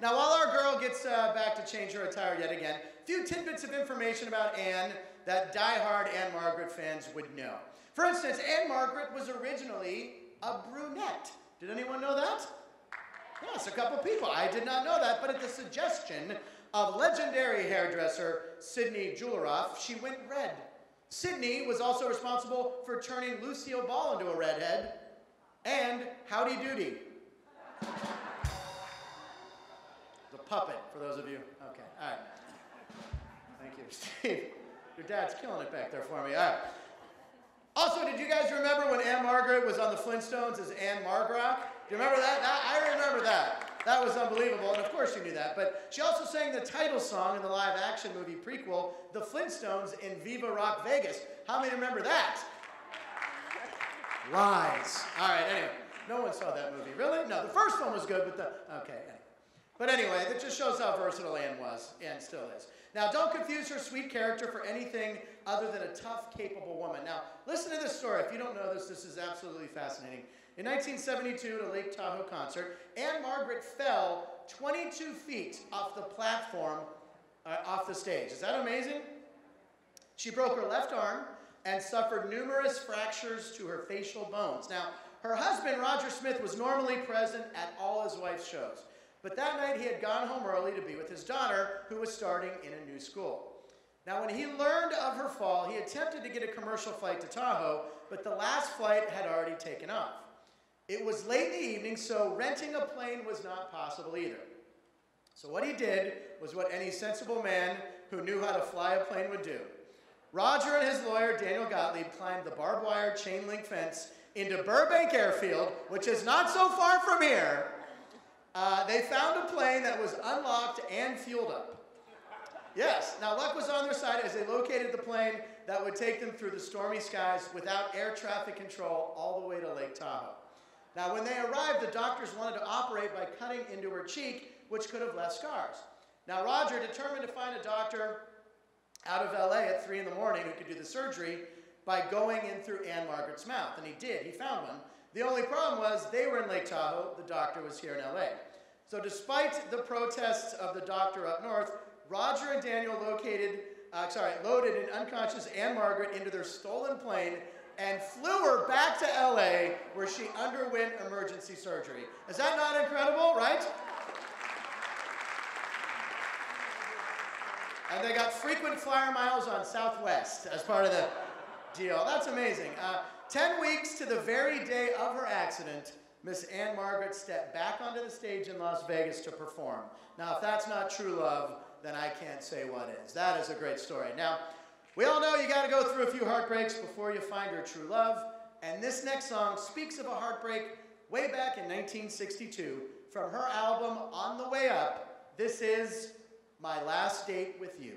Now, while our girl gets uh, back to change her attire yet again, a few tidbits of information about Ann that die-hard Ann-Margret fans would know. For instance, Ann-Margret was originally a brunette. Did anyone know that? Yes, a couple people. I did not know that, but at the suggestion of legendary hairdresser Sydney Guilaroff, she went red. Sydney was also responsible for turning Lucille Ball into a redhead and Howdy Doody. The puppet, for those of you. Okay, all right. Thank you, [laughs] Steve. Your dad's killing it back there for me. All right. Also, did you guys remember when Ann-Margret was on the Flintstones as Ann-Margrock? Do you remember that? I remember that. That was unbelievable, and of course you knew that. But she also sang the title song in the live action movie prequel, The Flintstones in Viva Rock Vegas. How many remember that? Lies. All right, anyway. No one saw that movie. Really? No, the first one was good, but the. Okay, anyway. But anyway, that just shows how versatile Ann was and still is. Now, don't confuse her sweet character for anything other than a tough, capable woman. Now, listen to this story. If you don't know this, this is absolutely fascinating. In 1972, at a Lake Tahoe concert, Ann-Margret fell 22 feet off the platform, uh, off the stage. Is that amazing? She broke her left arm and suffered numerous fractures to her facial bones. Now, her husband, Roger Smith, was normally present at all his wife's shows. But that night he had gone home early to be with his daughter, who was starting in a new school. Now, when he learned of her fall, he attempted to get a commercial flight to Tahoe, but the last flight had already taken off. It was late in the evening, so renting a plane was not possible either. So, what he did was what any sensible man who knew how to fly a plane would do. Roger and his lawyer, Daniel Gottlieb, climbed the barbed wire chain link fence into Burbank Airfield, which is not so far from here. Uh, they found a plane that was unlocked and fueled up. Yes, now luck was on their side as they located the plane that would take them through the stormy skies without air traffic control all the way to Lake Tahoe. Now, when they arrived, the doctors wanted to operate by cutting into her cheek, which could have left scars. Now, Roger, determined to find a doctor out of LA at 3 in the morning who could do the surgery by going in through Ann-Margret's mouth. And he did, he found one. The only problem was they were in Lake Tahoe, the doctor was here in LA. So, despite the protests of the doctor up north, Roger and Daniel located, uh, sorry, loaded an unconscious Ann-Margret into their stolen plane and flew her back to LA where she underwent emergency surgery. Is that not incredible, right? And they got frequent flyer miles on Southwest as part of the deal. That's amazing. Uh, 10 weeks to the very day of her accident, Miss Ann-Margret stepped back onto the stage in Las Vegas to perform. Now, if that's not true love, then I can't say what is. That is a great story. Now, we all know you got to go through a few heartbreaks before you find your true love, and this next song speaks of a heartbreak way back in 1962 from her album On the Way Up. This is My Last Date with You.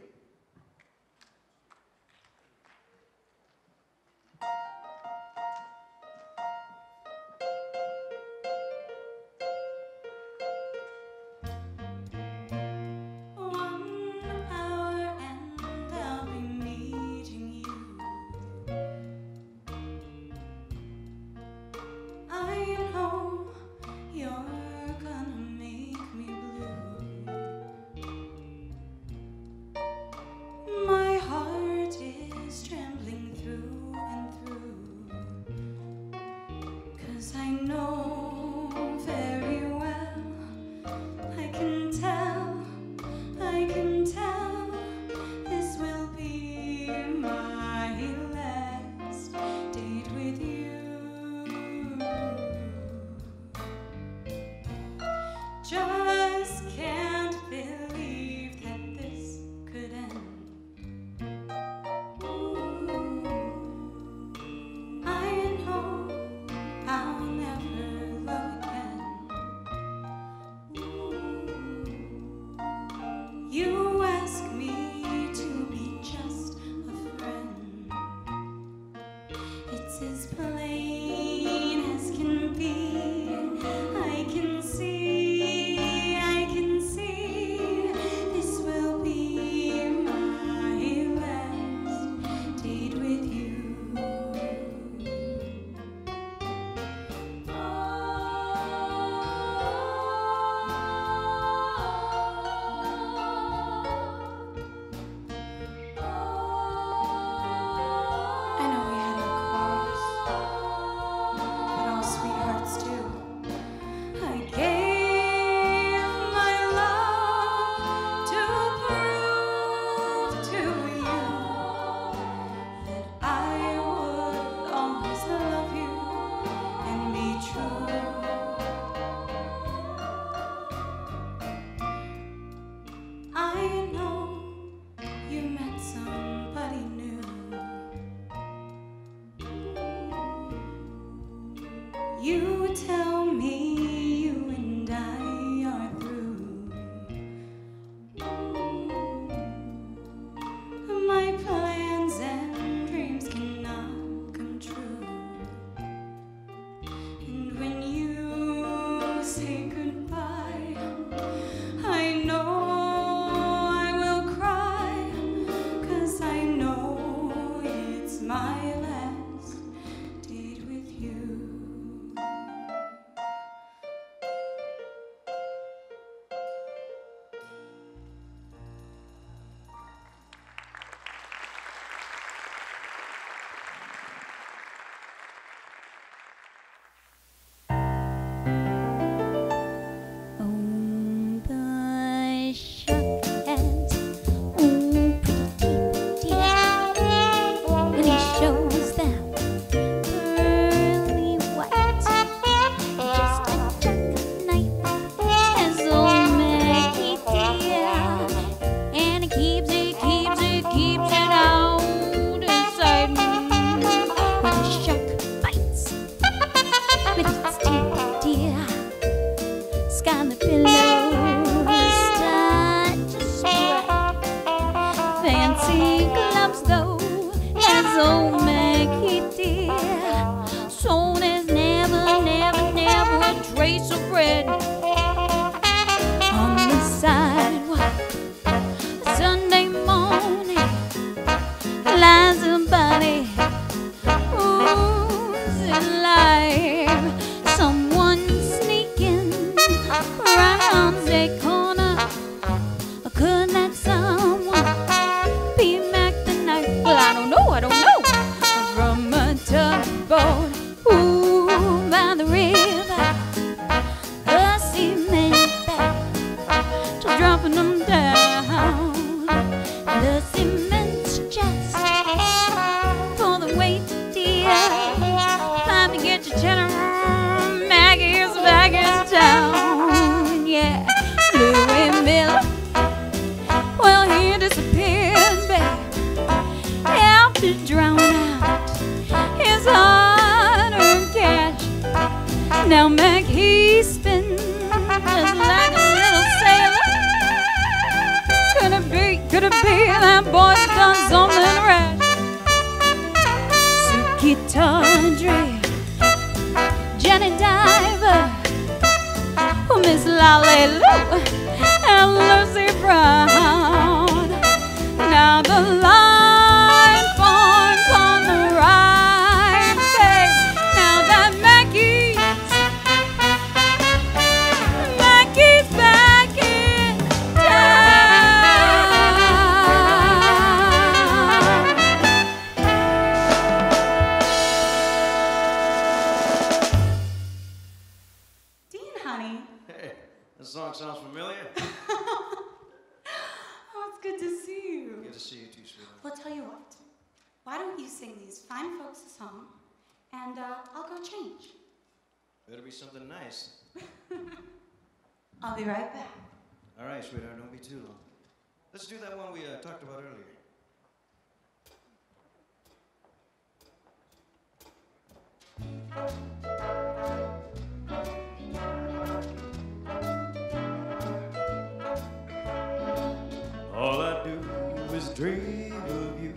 Dream of you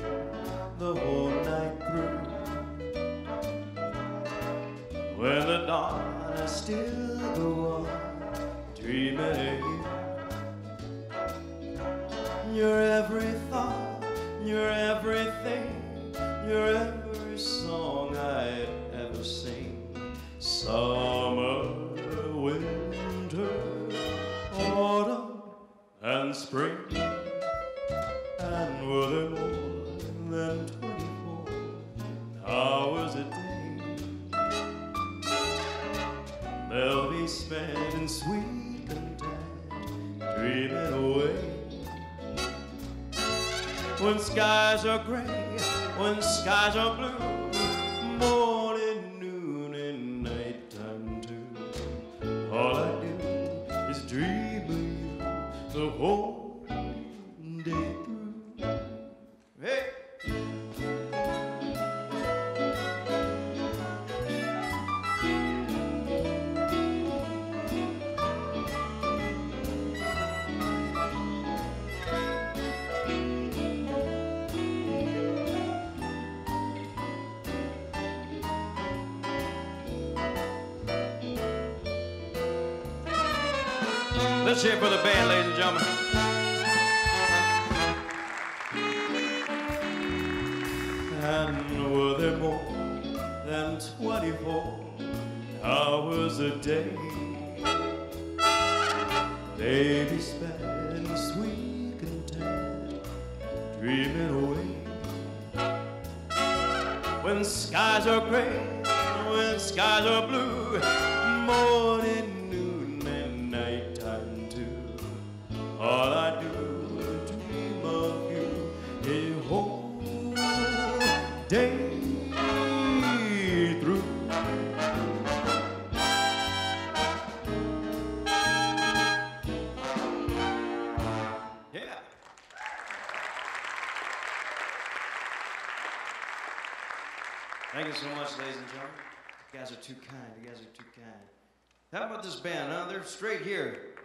the whole night through. When the dawn is still go on gray, when skies are blue, Let's hear for the band, ladies and gentlemen. And were there more than 24 hours a day? They'd be spent in sweet content, dreaming away. When skies are gray, when skies are blue,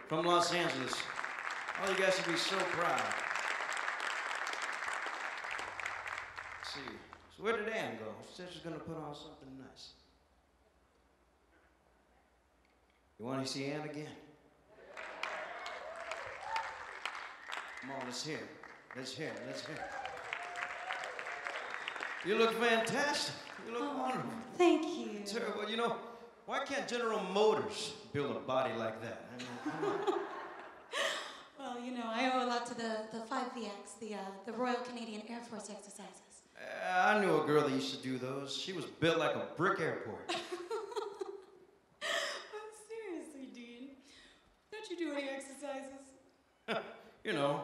from Los Angeles. All you guys should be so proud. Let's see. So where did Ann go? She said she's gonna put on something nice. You want to see Ann again? Come on, let's hear. it. Let's hear. it. Let's hear. it. You look fantastic. You look oh, wonderful. Thank you. Terrible. You know, why can't General Motors build a body like that? I mean. [laughs] Well, you know, I owe a lot to the, the 5BX, the, uh, the Royal Canadian Air Force exercises. Uh, I knew a girl that used to do those. She was built like a brick airport. Seriously, Dean. Don't you do any exercises? you know,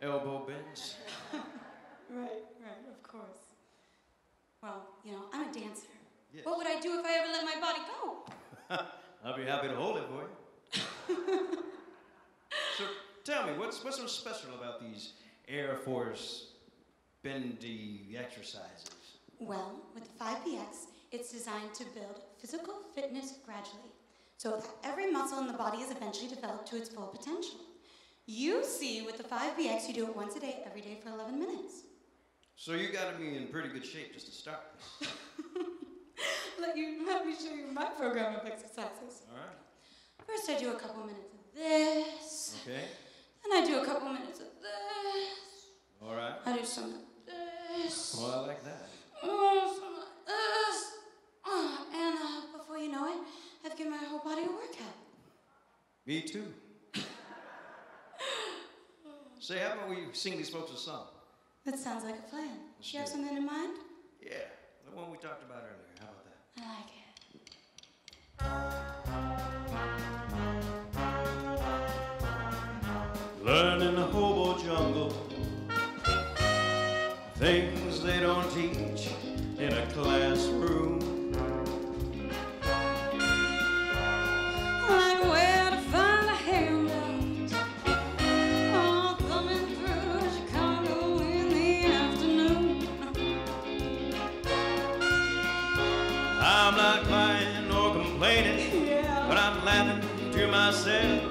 elbow bends. Right, right, of course. Well, you know, I'm a dancer. Yes. What would I do if I ever let my body go? I'll be happy to hold it for you. so tell me, what's what's so special about these Force bendy exercises? Well, with the 5BX, It's designed to build physical fitness gradually, so that every muscle in the body is eventually developed to its full potential. You see, with the 5BX, you do it once a day, every day for 11 minutes. So you gotta be in pretty good shape just to start this. [laughs] Let, you, let me show you my program of exercises. All right. First, I do a couple minutes of this. Okay. Then I do a couple minutes of this. All right. I do some of this. Well, I like that. Oh, some of this. Oh, and uh, before you know it, I've given my whole body a workout. Me too. Say, how about we sing these folks a song? That sounds like a plan. Let's Do you have it. something in mind? Yeah, the one we talked about earlier. How about that? I like it. Things they don't teach in a classroom. Like where to find a handout. Oh, coming through Chicago in the afternoon. I'm not crying or complaining, Yeah. but I'm laughing to myself,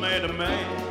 man to man.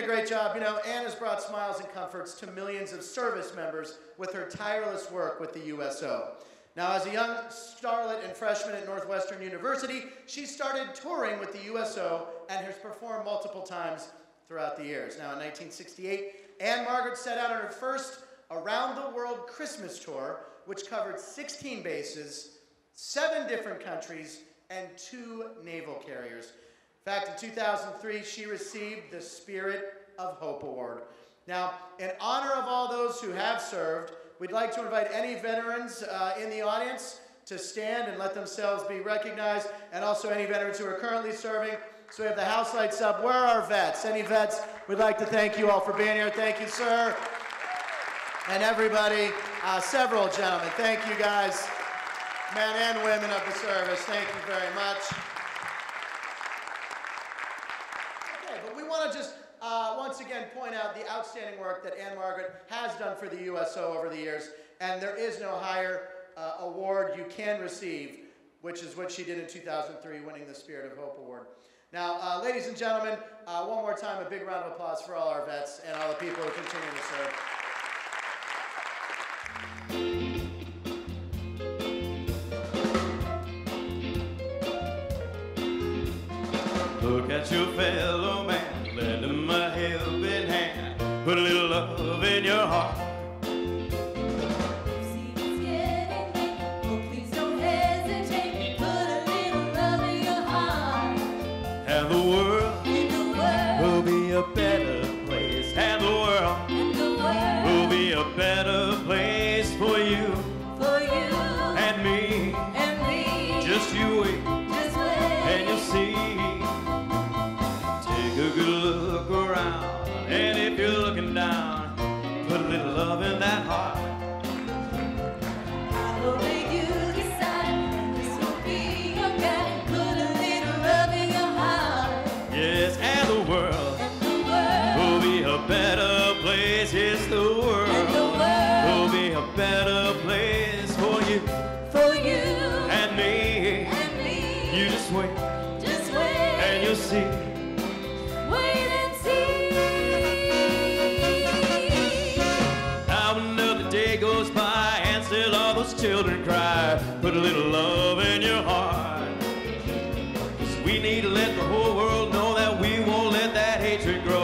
Of great job, you know, Ann has brought smiles and comforts to millions of service members with her tireless work with the USO. Now, as a young starlet and freshman at Northwestern University, she started touring with the USO and has performed multiple times throughout the years. Now, in 1968, Ann-Margret set out on her first around the world Christmas tour, which covered 16 bases, seven different countries, and two naval carriers. Fact, in 2003, she received the Spirit of Hope Award. Now, in honor of all those who have served, we'd like to invite any veterans uh, in the audience to stand and let themselves be recognized, and also any veterans who are currently serving. So we have the house lights up. Where are our vets? Any vets? We'd like to thank you all for being here. Thank you, sir. And everybody, uh, several gentlemen, thank you guys, men and women of the service. Thank you very much. Okay, but we want to just uh, once again point out the outstanding work that Ann-Margret has done for the USO over the years, and there is no higher uh, award you can receive, which is what she did in 2003, winning the Spirit of Hope Award. Now, uh, ladies and gentlemen, uh, one more time, a big round of applause for all our vets and all the people who continue to serve. Place, yes, the world will be a better place for you For you and me. and me. You just wait Just wait. and you'll see. Wait and see. Now another day goes by and still all those children cry. Put a little love in your heart. 'Cause we need to let the whole world know that we won't let that hatred grow.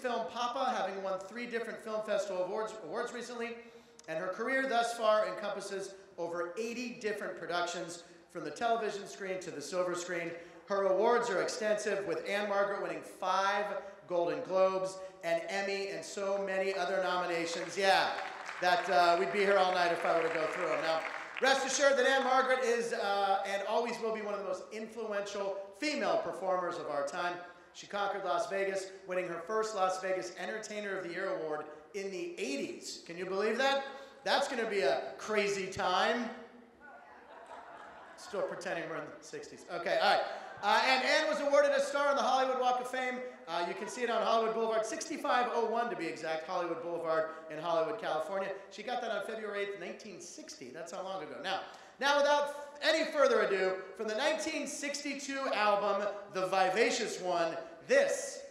Film, Papa, having won three different film festival awards, awards recently, and her career thus far encompasses over 80 different productions, from the television screen to the silver screen. Her awards are extensive, with Ann-Margret winning five Golden Globes, an Emmy, and so many other nominations. Yeah, that uh, we'd be here all night if I were to go through them. Now, rest assured that Ann-Margret is uh, and always will be one of the most influential female performers of our time. She conquered Las Vegas, winning her first Las Vegas Entertainer of the Year award in the 80s. Can you believe that? That's going to be a crazy time. Still pretending we're in the 60s. Okay, all right. Uh, and Ann was awarded a star on the Hollywood Walk of Fame. Uh, you can see it on Hollywood Boulevard, 6501 to be exact, Hollywood Boulevard in Hollywood, California. She got that on February 8th, 1960. That's how long ago. Now, now without any further ado, from the 1962 album, The Vivacious One, this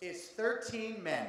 is 13 Men.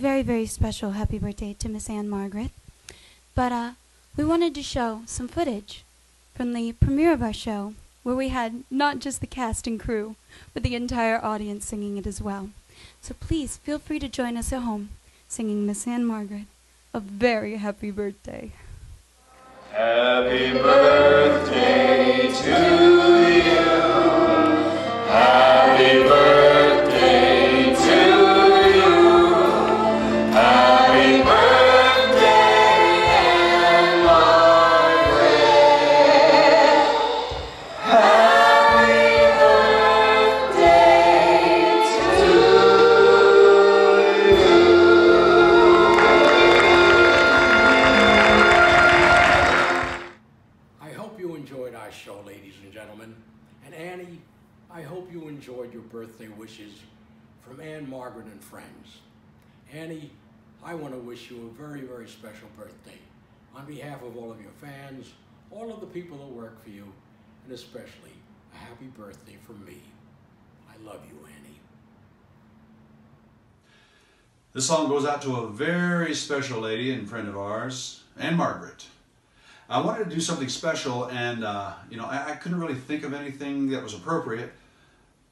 Very, very special happy birthday to Miss Ann-Margret. But uh, we wanted to show some footage from the premiere of our show where we had not just the cast and crew, but the entire audience singing it as well. So please feel free to join us at home singing Miss Ann-Margret a very happy birthday. Happy birthday to you. I want to wish you a very, very special birthday. On behalf of all of your fans, all of the people that work for you, and especially a happy birthday from me. I love you, Annie. This song goes out to a very special lady and friend of ours, Ann-Margret. I wanted to do something special, and uh, you know, I, I couldn't really think of anything that was appropriate.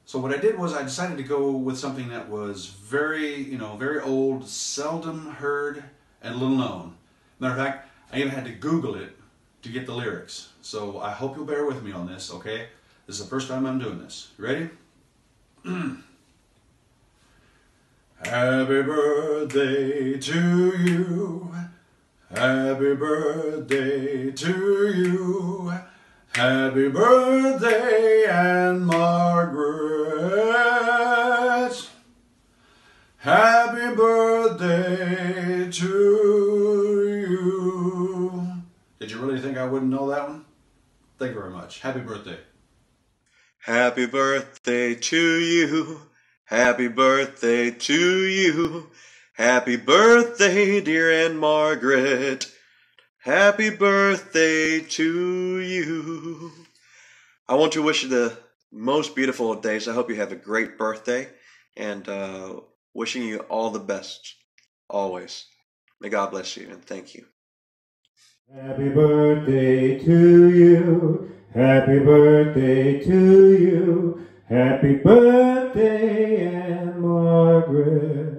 So what I did was I decided to go with something that was very, you know, very old, seldom heard, and little known. Matter of fact, I even had to Google it to get the lyrics. So I hope you'll bear with me on this, okay? This is the first time I'm doing this. You ready? [clears throat] Happy birthday to you. Happy birthday to you. Happy birthday, Ann-Margret. Happy birthday to you. Did you really think I wouldn't know that one? Thank you very much. Happy birthday. Happy birthday to you. Happy birthday to you. Happy birthday, dear Ann-Margret. Happy birthday to you. I want to wish you the most beautiful of days. I hope you have a great birthday and uh, wishing you all the best always. May God bless you and thank you. Happy birthday to you. Happy birthday to you. Happy birthday, Ann-Margret.